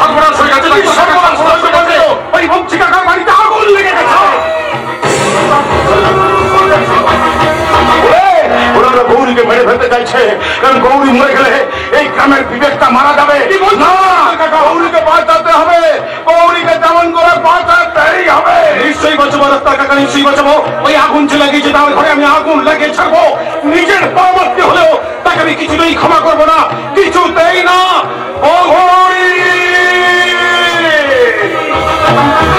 S1: সর্বনাশ হয়ে গেছে মেরে ফেলতে চাইছে। কারণ গৌরী মরে গেলে এই গ্রামের বিবেকটা মারা যাবে। গৌরীকে বাঁচাতে হবে। গৌরীকে যেমন করে বাঁচাতেই হবে। নিশ্চয়ই বাঁচাবো রাস্তার কাকা নিশ্চয়ই বাঁচাবো। ওই আগুন যে লাগিয়েছে তার ঘরে আমি আগুন লাগিয়ে ছাড়বো। নিজের পরবর্তী হলেও তাকে আমি কিছুতেই ক্ষমা করব না কিছুতেই না। ও গৌরী গৌরী!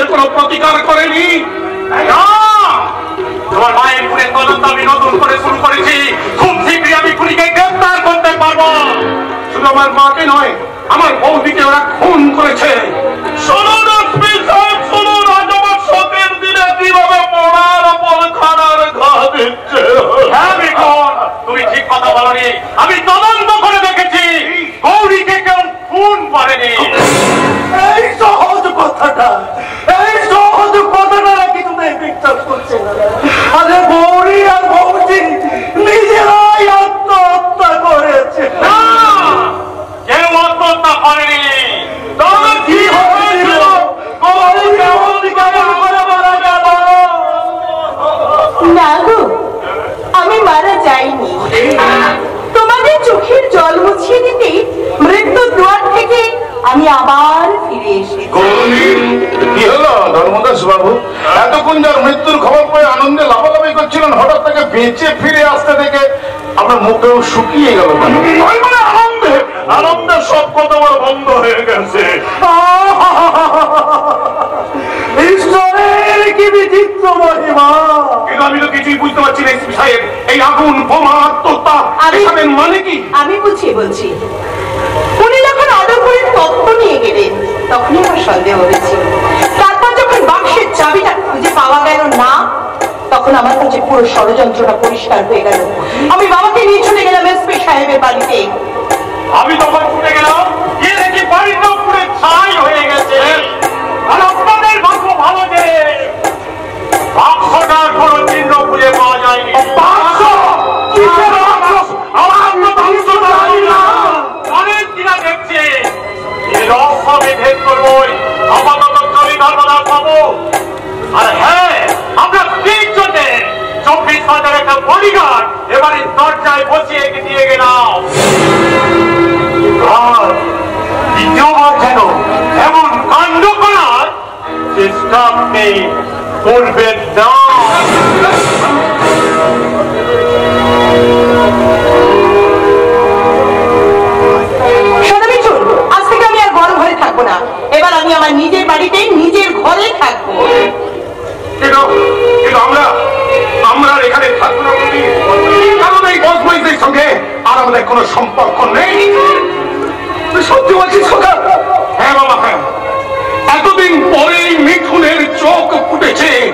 S7: মায়ের কোনো
S6: প্রতিকার করেনি। তোমার মায়ের খুনের তদন্ত আমি নতুন করে শুরু করেছি। খুব শীঘ্রই আমি খুনিকে গ্রেফতার করতে পারব। শুধু আমার মাকে নয় আমার বৌদিকে ওরা খুন করেছে। শুনুন শুনুন আজ আমার শোকের দিনে কীভাবে পড়ার ওপর খানার ঘা দিচ্ছে? হ্যাঁ তুমি ঠিক কথা বলনি। আমি তদন্ত করে দেখেছি। গৌরীকে কেউ খুন করেনি।
S7: এই সহজ কথাটা।
S4: আমি বুঝিয়ে বলছি। উনি যখন আদরপুরের তত্ত্ব নিয়ে গেলেন, তখনই আমার সন্দেহ হয়েছিল তারপর যখন বাক্সের চাবিটা খুঁজে পাওয়া গেল না, তখন আমার কাছে পুরো ষড়যন্ত্রটা পরিষ্কার হয়ে গেল। আমি বাবাকে নিয়ে চলে গেলাম এসপি সাহেবের বাড়িতে।
S6: আমি যখন ছুটে গেলাম ভালো যে বাক্সটার কোনো চিহ্ন খুঁজে পাওয়া যায়নি। আমি ভেদ করবোই আপাতত আমি ধর্মদাস পাবো আর হ্যাঁ আমরা তিনজনে চব্বিশ হাজার একটা বডিগার্ড এবারে দরজায় বসিয়ে দিয়ে গেলাম। দ্বিতীয়বার যেন এমন কাণ্ড করার চেষ্টা আপনি করবেন না।
S4: আমি আমার নিজের বাড়িতে নিজের ঘরে থাকব।
S6: হ্যাঁ হ্যাঁ। এতদিন পরেই মিঠুনের চোখ ফুটেছে।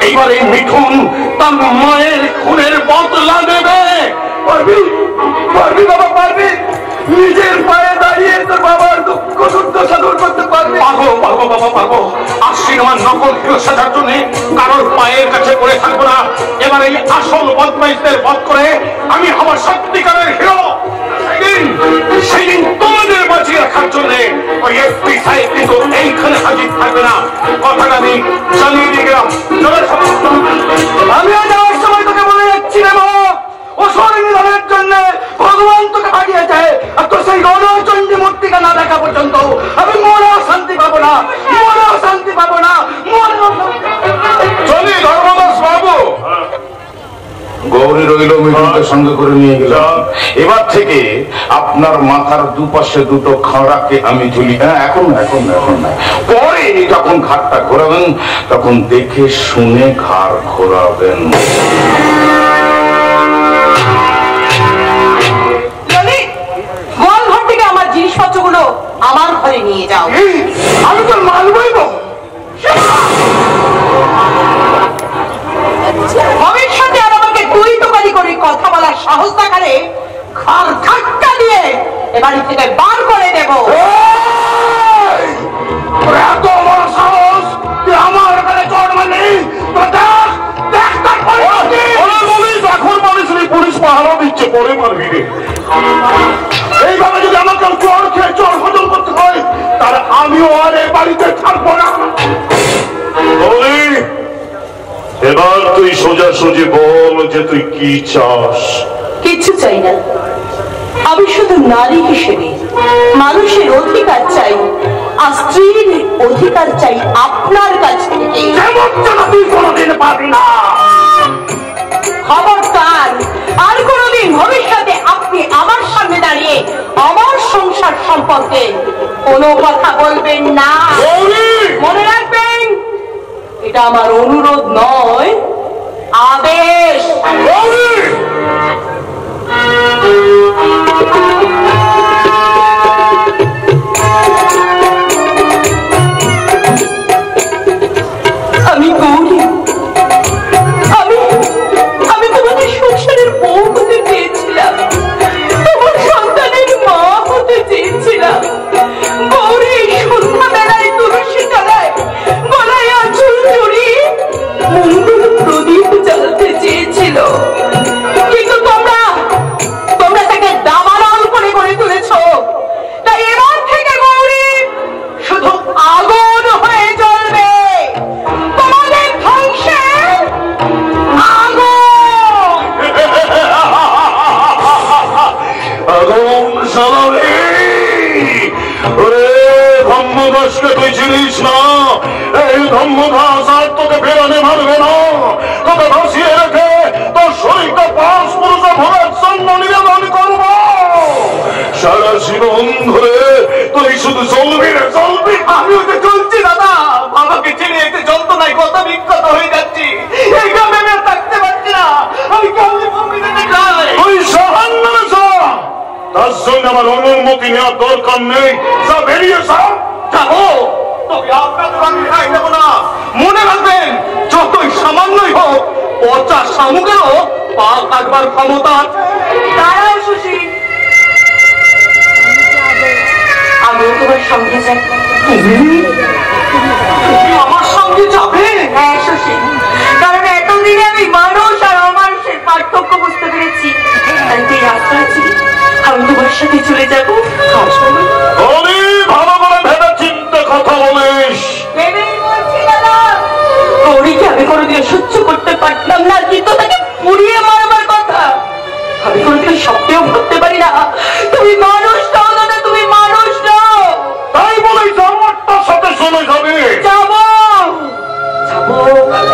S6: এইবার এই মিঠুন তার মায়ের খুনের বদলা দেবে।
S7: পারবি? পারবি, বাবা, পারবি? নিজের পায়ে দাঁড়িয়ে তোর বাবার দুঃখ দুর্দশা দূর করতে পারবি।
S6: পারব পারব বাবা পারব আসছি আমার নকল হিরো সাজার জন্য কারোর পায়ের কাছে পড়ে থাকব না। এবার এই আসল বদমাইশদের বধ করে আমি আমার সত্যিকারের হিরো। সেদিন তোমাদের বাঁচিয়ে রাখার জন্য ওই এসপি সাহেব কিন্তু এইখানে হাজির থাকবে না। কথাটা আমি জানিয়ে দিয়ে গেলাম।
S7: আমিও যাওয়ার সময় তোকে বলে যাচ্ছি রে বাবা অসর নিধনের জন্য ভগবান তোকে পাঠিয়েছে। আর তোর সেই গণচণ্ডী মূর্তিকে না দেখা পর্যন্ত আমি মনেও শান্তি পাবো না মনেও শান্তি পাবো না শান্তি পাবো না।
S3: চলি ধর্মদাস বাবু। গৌরী রইল মিঠুনকে সঙ্গে করে নিয়ে গেলাম এবার থেকে আপনার মাথার দুপাশে দুটো খাড়াকে আমি ঝুলি হ্যাঁ এখন এখন এখন না। পরে যখন ঘাটটা ঘোরাবেন তখন দেখে শুনে ঘাড় ঘোরাবেন।
S4: ঘরে নিয়ে যাও
S7: আমি তোর মাল বইব
S4: ভবিষ্যতে আর আমাকে তুই তোকারি করে কথা বলার সাহস দেখালে ঘর ধাক্কা দিয়ে এ বাড়ি থেকে বার করে দেব।
S3: পাহাড়ও দিচ্ছে পরে মারবি রে।
S7: এইভাবে যদি আমাকে চর খেয়ে চর হজম করতে হয় তাহলে আমিও আর এই বাড়িতে থাকব না।
S3: এবার তুই সোজা সোজে বল যে তুই কি চাস।
S4: কিছু চাই না। আমি শুধু নারী হিসেবে মানুষের অধিকার চাই আর স্ত্রীর অধিকার চাই আপনার কাছে
S7: তুই কোনোদিন পাবি না।
S4: খবরদার আর কোনোদিন ভবিষ্যতে আপনি আমার সামনে দাঁড়িয়ে আমার সংসার সম্পর্কে কোনো কথা বলবেন না। মনে রাখবেন এটা আমার অনুরোধ নয় আদেশ।
S3: সারা জীবন ধরে তুই শুধু চলবি রে চলবি।
S9: আমি ওকে চলছি দাদা। বাবাকে ছেড়ে এতে যন্ত্রণায় কত বিক্ষত হয়ে যাচ্ছি। এই গ্রামে আমি থাকতে পারছি না। আমি কেমন মুক্তি দিতে চাই।
S3: তুই সাহায্য তার জন্য আমার অনুমতি নেওয়ার দরকার নেই। যা বেরিয়ে
S9: যাব। তবে আপনাদের আমি রেহাই দেবো না। মনে রাখবেন যতই সামান্যই হোক পচা শামুকেরও পা কাটবার ক্ষমতা আছে।
S4: দাঁড়াও সুশীল আমিও তোমার সঙ্গে যাই।
S9: আমার সঙ্গে যাবে?
S4: হ্যাঁ কারণ এতদিনে আমি মানুষ আর অমানুষের পার্থক্য বুঝতে পেরেছি। তাই তুই আশ্রয় আমি তোমার সাথে চলে যাব।
S3: ভালো করে ভেবে চিন্তে কথা বলিস।
S4: ভেবেই বলছি দাদা। গৌরীকে আমি কোনোদিন সহ্য করতে পারতাম না? কিন্তু তাকে পুড়িয়ে মারবার কথা? আমি কোনোদিন স্বপ্নেও ভাবতে পারি না। তুমি মানুষ নও
S3: তাই বলে জন্মটার সাথে চলে যাবে।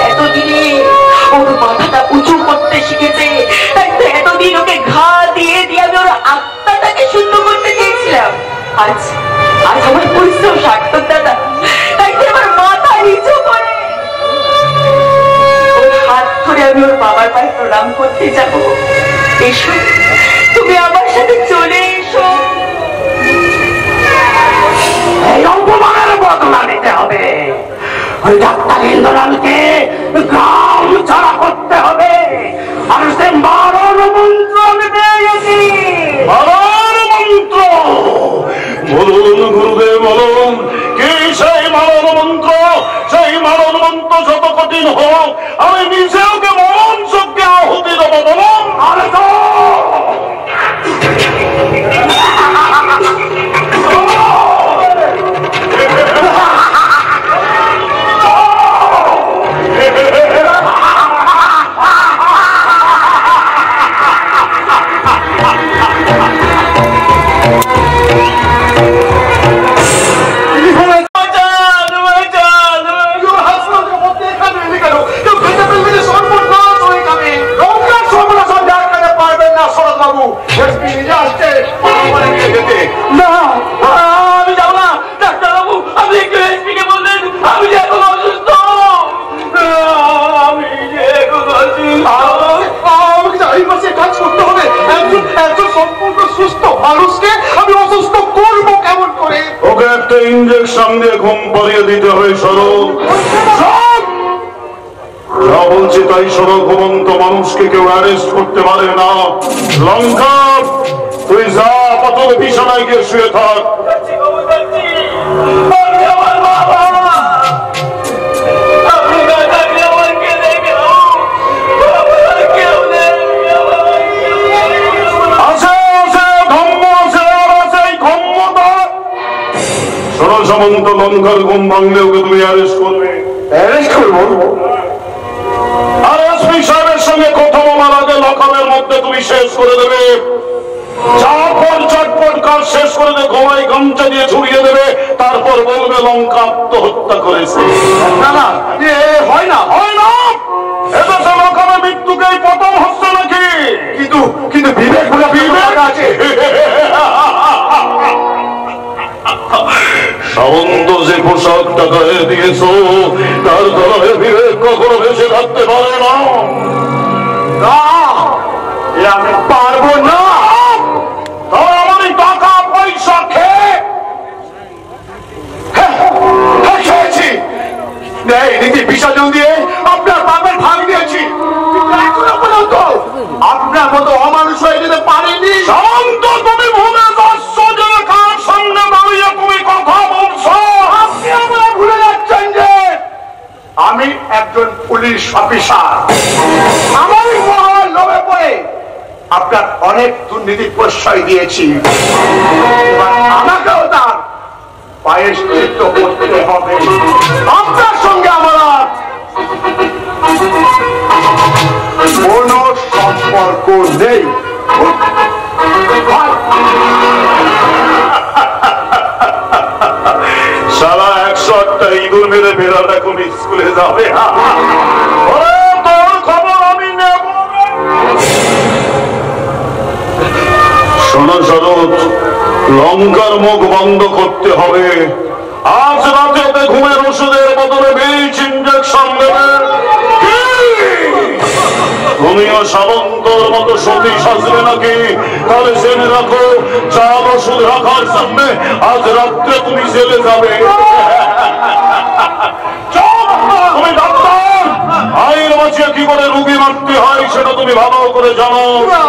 S4: এতদিনে ওর মাথাটা উঁচু করতে শিখেছে। এতদিন ওকে ঘা দিয়ে দিয়ে আমি ওর আত্মাটাকে শুদ্ধ করতে চেয়েছিলাম। আজ আজ আমার পরিশ্রম সার্থক, দাদা। তাই আমার মাথা নিচু করে। হাত ধরে আমি ওর বাবার পায়ে প্রণাম করতে যাব। এসো, তুমি আমার সাথে চলে এসো।
S7: ডাক্তার গ্রাম ছাড়া করতে হবে। আর সে মারণ মন্ত্র আমি পেয়ে গেছি
S3: মারণ মন্ত্র। বলুন গুরুদেব বলুন কি সেই মারণ মন্ত্র? সেই মারণ মন্ত্র যত কঠিন হোক আমি নিজে ওকে মরণ শক্তি আহুতি দেবো বলুন।
S7: আরে
S3: তাই সরো ঘুমন্ত মানুষকে কেউ অ্যারেস্ট করতে পারে না। লঙ্কা, তুই যা আপাতত বিছানায় গিয়ে শুয়ে থাক। সামন্ত, লঙ্কার ঘুম ভাঙলে ওকে তুমি অ্যারেস্ট করবে?
S7: অ্যারেস্ট করব।
S3: আর সাহেবের সঙ্গে কথা বলার আগে মধ্যে তুমি শেষ করে দেবে। ঝটপট ঝটপট কাজ শেষ করে দেবে গলায় গামছা দিয়ে ঝুড়িয়ে দেবে তারপর বলবে লঙ্কা আত্মহত্যা করেছে।
S7: না না এ হয় না
S3: হয় না। সে লকআপে মৃত্যুকেই প্রথম হচ্ছে নাকি?
S7: কিন্তু কিন্তু বিবেক বিবেক আছে।
S3: সামন্ত যে পোশাকটা গায়ে দিয়েছ তার গলায় বিবেক কখনো ভেসে থাকতে পারে না।
S7: আমি পারব না। হ্যাঁ, হ্যাঁ, আপনার আপনার মতো অমানুষ হয়ে যেতে পারেনি।
S3: শান্ত তুমি ভুলে যাচ্ছ যে কার সামনে দাঁড়িয়ে তুমি কথা বলছো
S7: আপনি আমরা ভুলে যাচ্ছেন যে আমি একজন পুলিশ অফিসার। আমার মহার লোভে পড়ে আপনার অনেক দুর্নীতি প্রশ্রয় দিয়েছি। আমাকেও তার পায়ের চিত্ত করতে হবে। আপনার সঙ্গে আমার কোনো সম্পর্ক নেই।
S3: স্কুলে যাবে লঙ্কার মুখ বন্ধ করতে হবে। আজ রাতে ঘুমের ওষুধের বদলে বিষ ইঞ্জেকশন দেবে। তুমিও মতো নাকি? তাহলে জেনে রাখো, চাল ওষুধ রাখার সামনে আজ রাত্রে তুমি জেলে যাবে! তুমি ডাক্তার। আইন বাঁচিয়ে কি করে রুগী মারতে হয় সেটা তুমি ভালো করে জানো। না,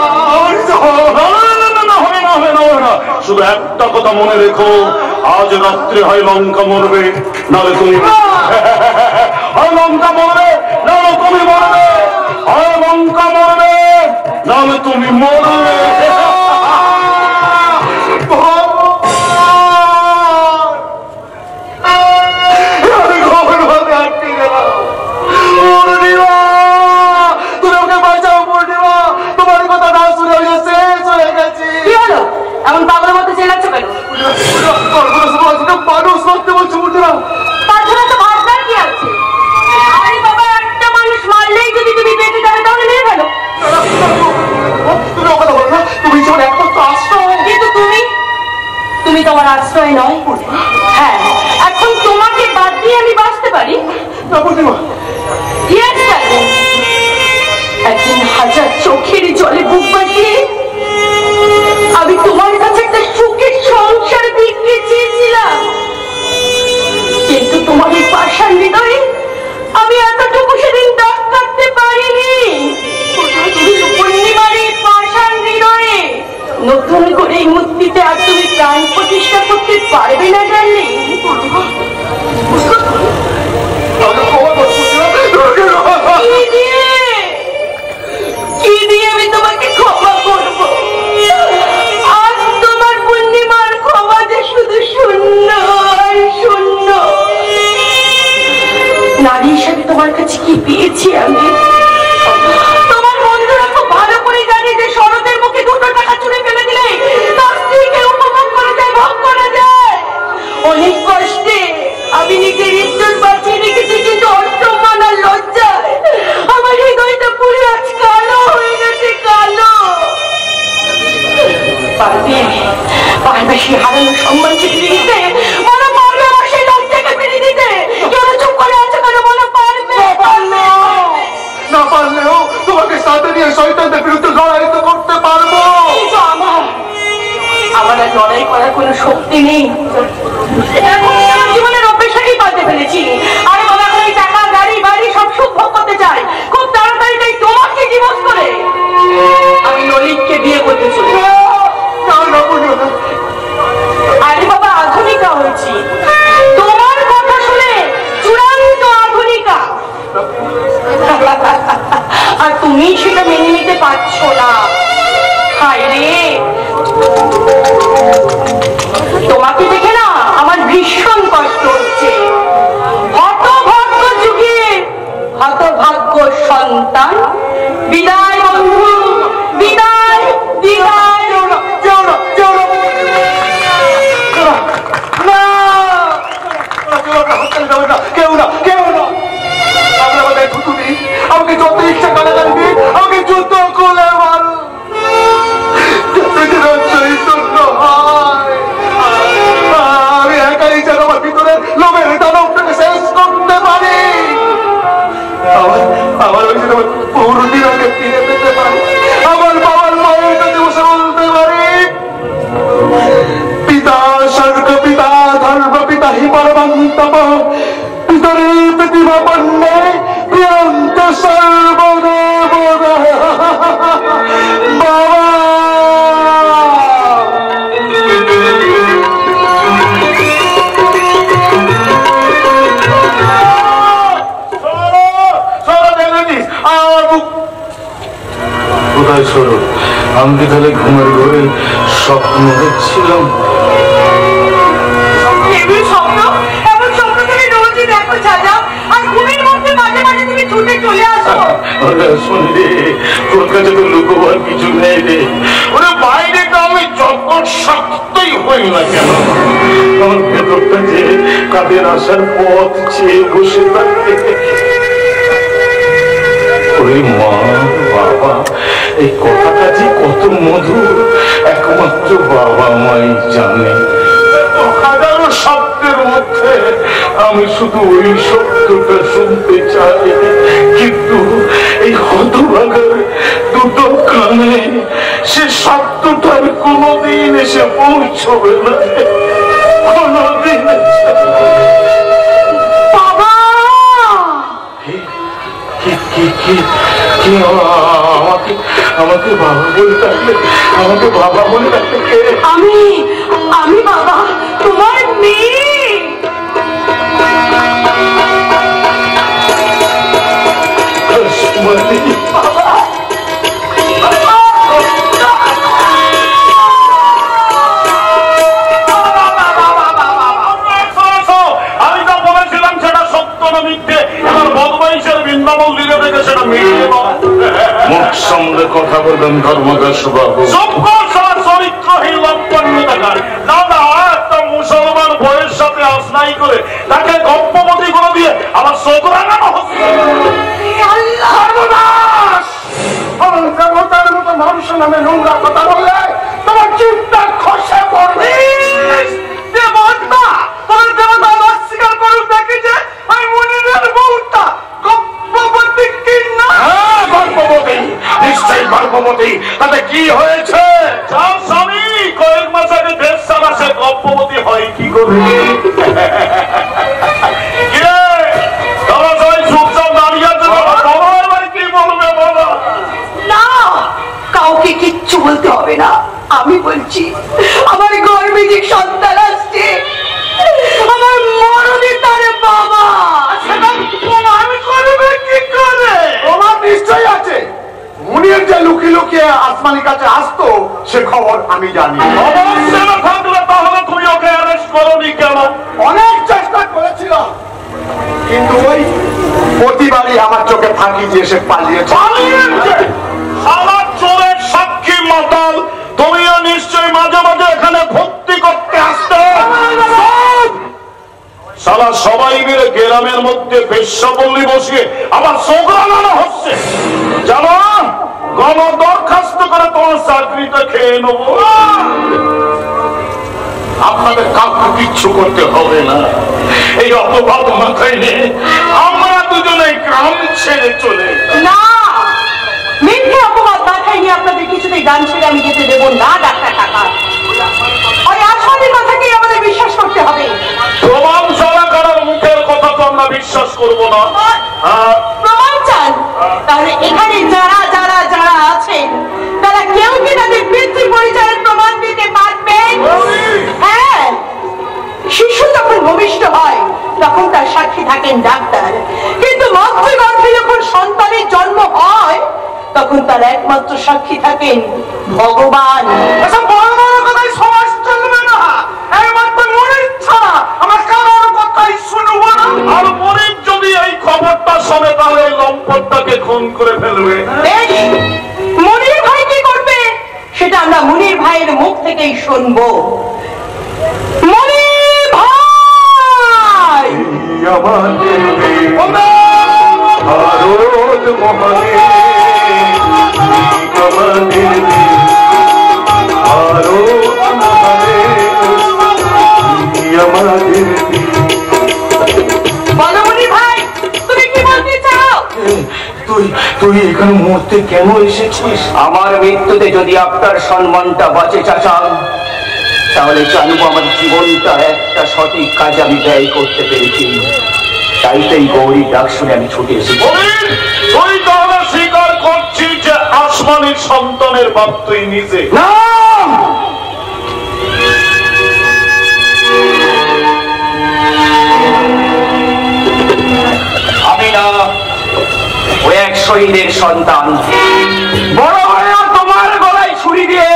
S3: না, না, না, হবে না, হবে না, হবে না। শুধু একটা কথা মনে রেখো আজ রাত্রে হয় লঙ্কা মরবে নাহলে তুমি হয় লঙ্কা মরবে নাহলে তুমি মরবে। হয় লঙ্কা মরবে নাহলে তুমি মরবে।
S7: মানুষ করতে বলছো পূর্ণিমা
S4: তার তো ভাবনার কি আছে? আরে বাবা একটা মানুষ মারলেই যদি তুমি বেঁচে যাবে তাহলে মেরে ফেলো।
S7: তুমি ও বলো না তুমি যখন একমাত্র আশ্রয়।
S4: কিন্তু তুমি তুমি তোমার আশ্রয় নয়। হ্যাঁ এখন তোমাকে বাদ দিয়ে আমি বাঁচতে পারি?
S7: না পূর্ণিমা
S4: Yes, darling. একদিন হাজার চোখের জলে বুক আমি তোমার সংসার বিক্রি চেয়েছিলাম। কিন্তু তোমার এই পাষাণ হৃদয়ে আমি এতটুকু সেদিন দাগ কাটতে পারিনি। পূর্ণিমার এই পাষাণ হৃদয়ে? নতুন করে এই মূর্তিতে আর তুমি প্রাণ প্রতিষ্ঠা করতে পারবে না জানলে? কি দিয়ে আমি তোমাকে ক্ষমা করব? শুধু শূন্য আর শূন্য নারী হিসাবে তোমার কাছে কি পেয়েছি আমি? তোমার বন্ধুরা খুব ভালো করে জানে যে শরতের মুখে দুটো টাকা চুরে ফেলে দিলে উপভোগ করা যায়, ভোগ করা যায়। অনেক কষ্টে
S5: ওরে মা বাবা এই কথাটা যে কত মধুর একমাত্র বাবা মাই জানে। শব্দের মধ্যে আমি শুধু ওই শব্দটা শুনতে চাই কিন্তু এই হতভাগার দুটো কানে সে শব্দটা আমি কোনোদিন এসে পৌঁছবে না কোনোদিন কি কি আমাকে বাবা বলে থাকলে আমাকে বাবা বলে থাকলে
S4: আমি আমি বাবা, তোমার মেয়ে।
S5: মুখ সামনে কথা বলবেন ধর্মদাস বাবু
S3: চরিত্রহীন লম্পন্ন দেখার দাদা একটা মুসলমান বইয়ের সাথে আসনাই করে তাকে গপ্পমতি করে দিয়ে আমার চোখ রাঙানো হচ্ছে
S7: অহংকার মতো মানুষের নামে নোংরা কথা বললে তোমার চিন্তা খসে পড়বে।
S5: গর্ভবতী তাতে কি হয়েছে?
S3: স্বামী কয়েক মাস আগে দেশ চালাসে গর্ভবতী হয় কি করে
S4: কাউকে কিচ্ছু বলতে হবে না। আমি বলছি
S7: লুকিয়ে আসমানির কাছে আসতো সে খবর আমি জানি।
S3: থাকলে তাহলে তুমি ওকে অ্যারেস্ট করোনি কেন?
S7: অনেক চেষ্টা করেছিলাম কিন্তু ওই প্রতিবারই আমার চোখে ফাঁকি দিয়ে সে পালিয়েছে।
S3: আমার চোরের সাক্ষী মাতাল তুমিও নিশ্চয়ই মাঝে মাঝে এখানে ভর্তি করতে আসতে। সালা সবাই মিলে গ্রামের মধ্যে বেশ্যাপল্লী বসিয়ে আবার লাগানো হচ্ছে। জানো? গণ দরখাস্ত করে তোমার চাকরিটা খেয়ে নেব।
S5: আপনাদের কাউকে কিচ্ছু করতে হবে না। এই অপবাদ মাথায় নিয়ে আমরা দুজনে গ্রাম ছেড়ে চলে
S4: না! মিথ্যে অপবাদ মাথায় নিয়ে আপনাদের কিছুতেই গান ছেড়ে আমি যেতে দেবো না ডাক্তার টাকা ওই কথাকেই আমাদের বিশ্বাস করতে হবে।
S3: প্রমাণ ছাড়া কারোর মুখের কথা তো আমরা বিশ্বাস করব না।
S4: প্রমাণ তাহলে এখানে যারা যারা যারা আছেন তারা কেউ কি তাদের পিতৃ পরিচয়ের প্রমাণ দিতে পারবেন হ্যাঁ। শিশু যখন ভূমিষ্ঠ হয়, তখন তার সাক্ষী থাকেন ডাক্তার। কিন্তু মাতৃগর্ভে যখন সন্তানের জন্ম হয়, তখন তার একমাত্র সাক্ষী থাকেন ভগবান।
S7: কথাই সমাজ চলবে না। একমাত্র মনির ছাড়া আমার কারোর কথাই শুনব না
S3: আর মনির যদি এই খবরটা শোনে তাহলে এই লম্পটটাকে খুন করে ফেলবে।
S4: মনির ভাই কি করবে? সেটা আমরা মনির ভাইয়ের মুখ থেকেই শুনব। মনির ভাই!
S1: আমাদের ভারত মহাদেশ আমাদের ভারত মহাদেশ আমাদের তুই তুই এখানে মরতে কেন এসেছিস?
S9: আমার মৃত্যুতে যদি আপনার সম্মানটা বাঁচে চাচা তাহলে জানব আমার জীবনটা একটা সঠিক কাজে আমি ব্যয় করতে পেরেছি। তাই তো এই গৌরী ডাক শুনে আমি ছুটে এসেছি।
S3: তুই তাহলে স্বীকার করছিস যে আসমানের সন্তানের বাপ তুই নিজে।
S9: না ও এক শহীদের সন্তান। বড় হয়ে তোমার গলায় ছুরি দিয়ে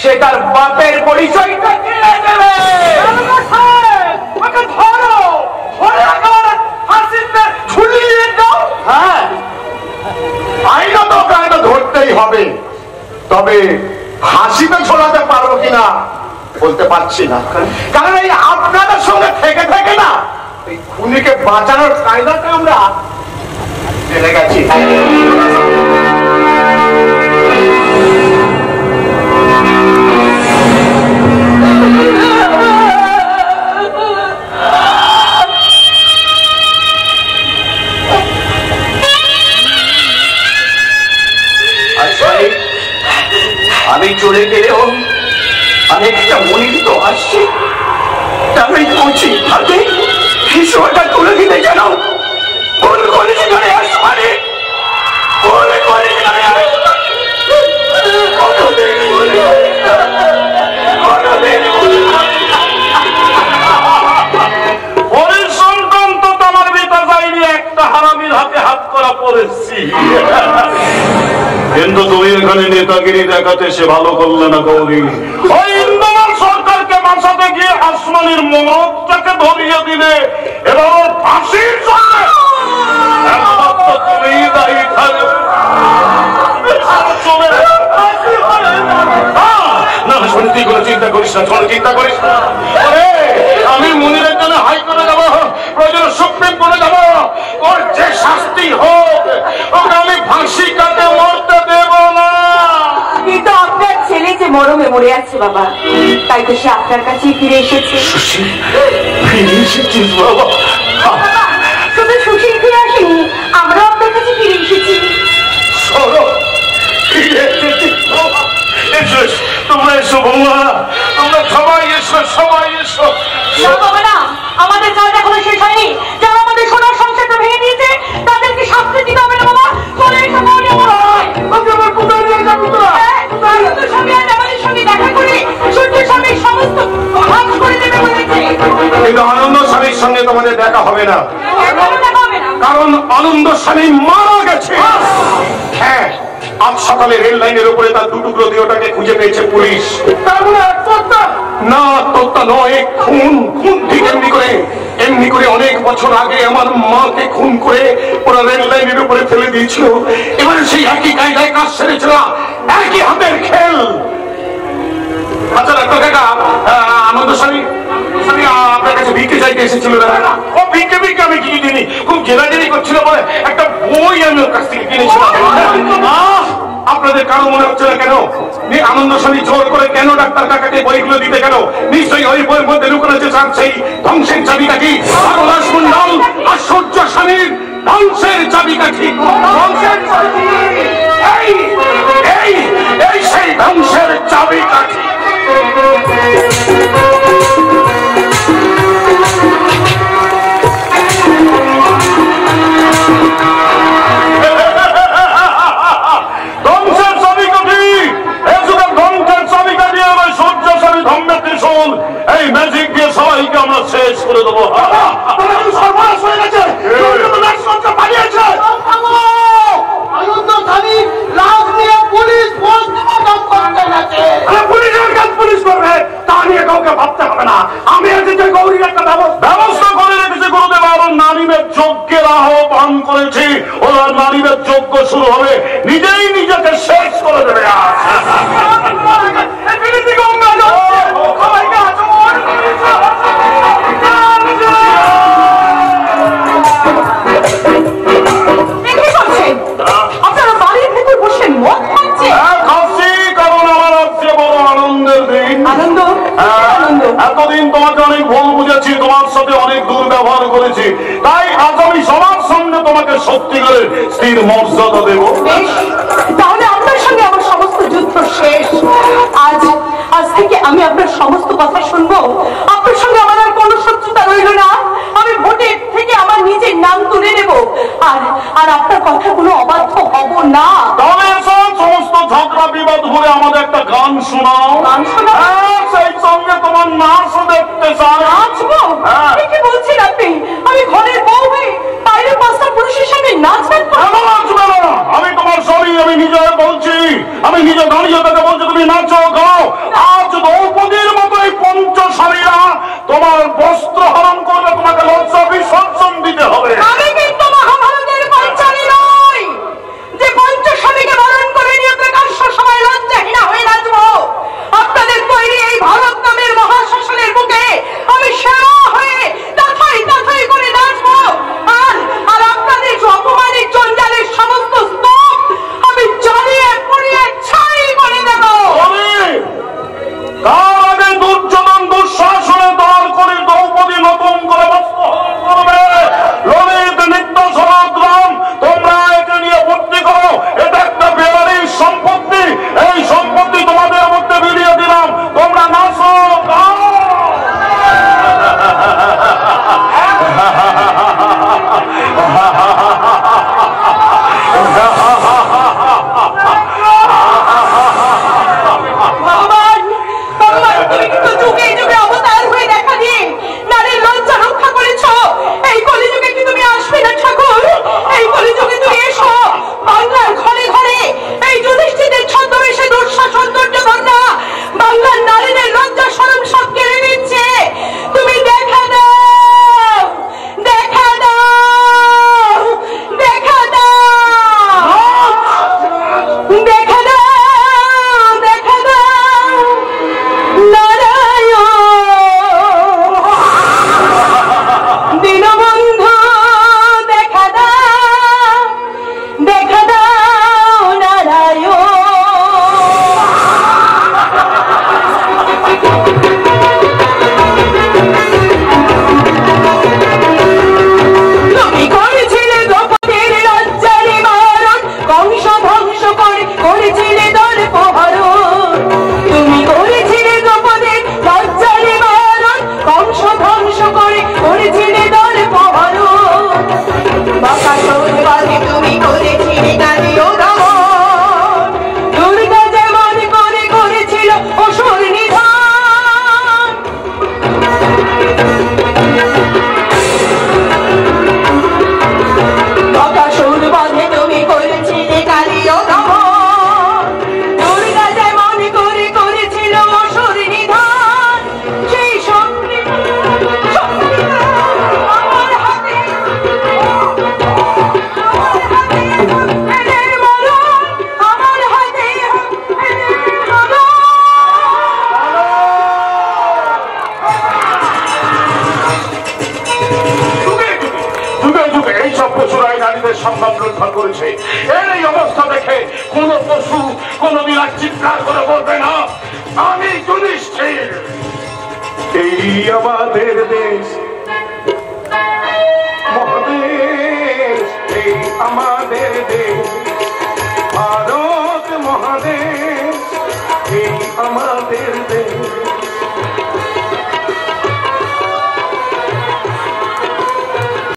S9: সে তার বাপের পরিচয়টা কেড়ে
S1: ওকে ধরো, ধরে এখন দাও। হ্যাঁ ধরতেই হবে, তবে হাসিতে ছোড়াতে পারব কিনা বলতে পারছি না। কারণ এই আপনাদের সঙ্গে থেকে থেকে না। এই খুনিকে বাঁচানোর কায়দাটা আমরা
S9: আমি চলে গেলেও অনেকটা মনির তো আসছে তাই কচি হাতে শিশুটা তুলে দিতে যেন ভুল করে সেখানে আসমানে ভুল করে সেখানে আসমানে। ভুল করে ভুল করে
S3: সন্তান তো তোমার বেটা যায়নি একটা হারামির হাতে হাত করা পড়েছি কিন্তু তুমি এখানে নেতাগিরি দেখাতে সে ভালো করলে না গৌরী ওই ইন্দোমার সরকারকে বাঁচাতে গিয়ে আসমানের মরদটাকে ধরিয়ে দিলে এবার ফাঁসির জন্য আমি মনিরের জন্য হাই করে যাব প্রয়োজন সুপ্রিম করে যাব ওর যে শাস্তি হোক ওকে আমি ফাঁসি কাটে মরতে দেব না
S4: কিন্তু আপনার ছেলে যে মরমে মরে আছে বাবা, তাই তো সে আপনার কাছে ফিরে এসেছে।
S3: ফিরে এসেছিস বাবা। এসো, তোমরা এসো বৌমা তোমরা সবাই এসো সবাই এসো।
S4: না আমাদের কাজ এখনও শেষ হয়নি। যারা আমাদের সোনার সংসারটা ভেঙে দিয়েছে তাদেরকে শাস্তি দিতে হবে না বাবা। দেবে বলেছে।
S1: কিন্তু আনন্দ স্বামীর সঙ্গে তোমাদের দেখা হবে না।
S4: দেখা হবে না?
S1: কারণ আনন্দ স্বামী মারা গেছে। হ্যাঁ। আজ সকালে রেল লাইনের উপরে তার দুটুকরো দেহটাকে খুঁজে পেয়েছে পুলিশ। না আত্মহত্যা নয় খুন খুন ঠিক এমনি করে। এমনি করে অনেক বছর আগে আমার মাকে খুন করে ওরা রেল লাইনের উপরে ফেলে দিয়েছিল। এবারে সেই একই কায়দায় কাজ সেরেছিল একই হাতের খেল। আচ্ছা ডাক্তার কাকা আহ, আনন্দ স্বামী আপনাদের কারও মনে হচ্ছে না কেন? আনন্দ স্বামী জোর করে কেন ডাক্তার কাকাকে বইগুলো দিতে কেন নিশ্চয়ই ওই বইয়ের মধ্যে লুকানো আছে তার সেই ধ্বংসের চাবিকাঠি পাগলাস মন্ডল আর সূর্য স্বামীর ধ্বংসের চাবিকাঠি ধ্বংসের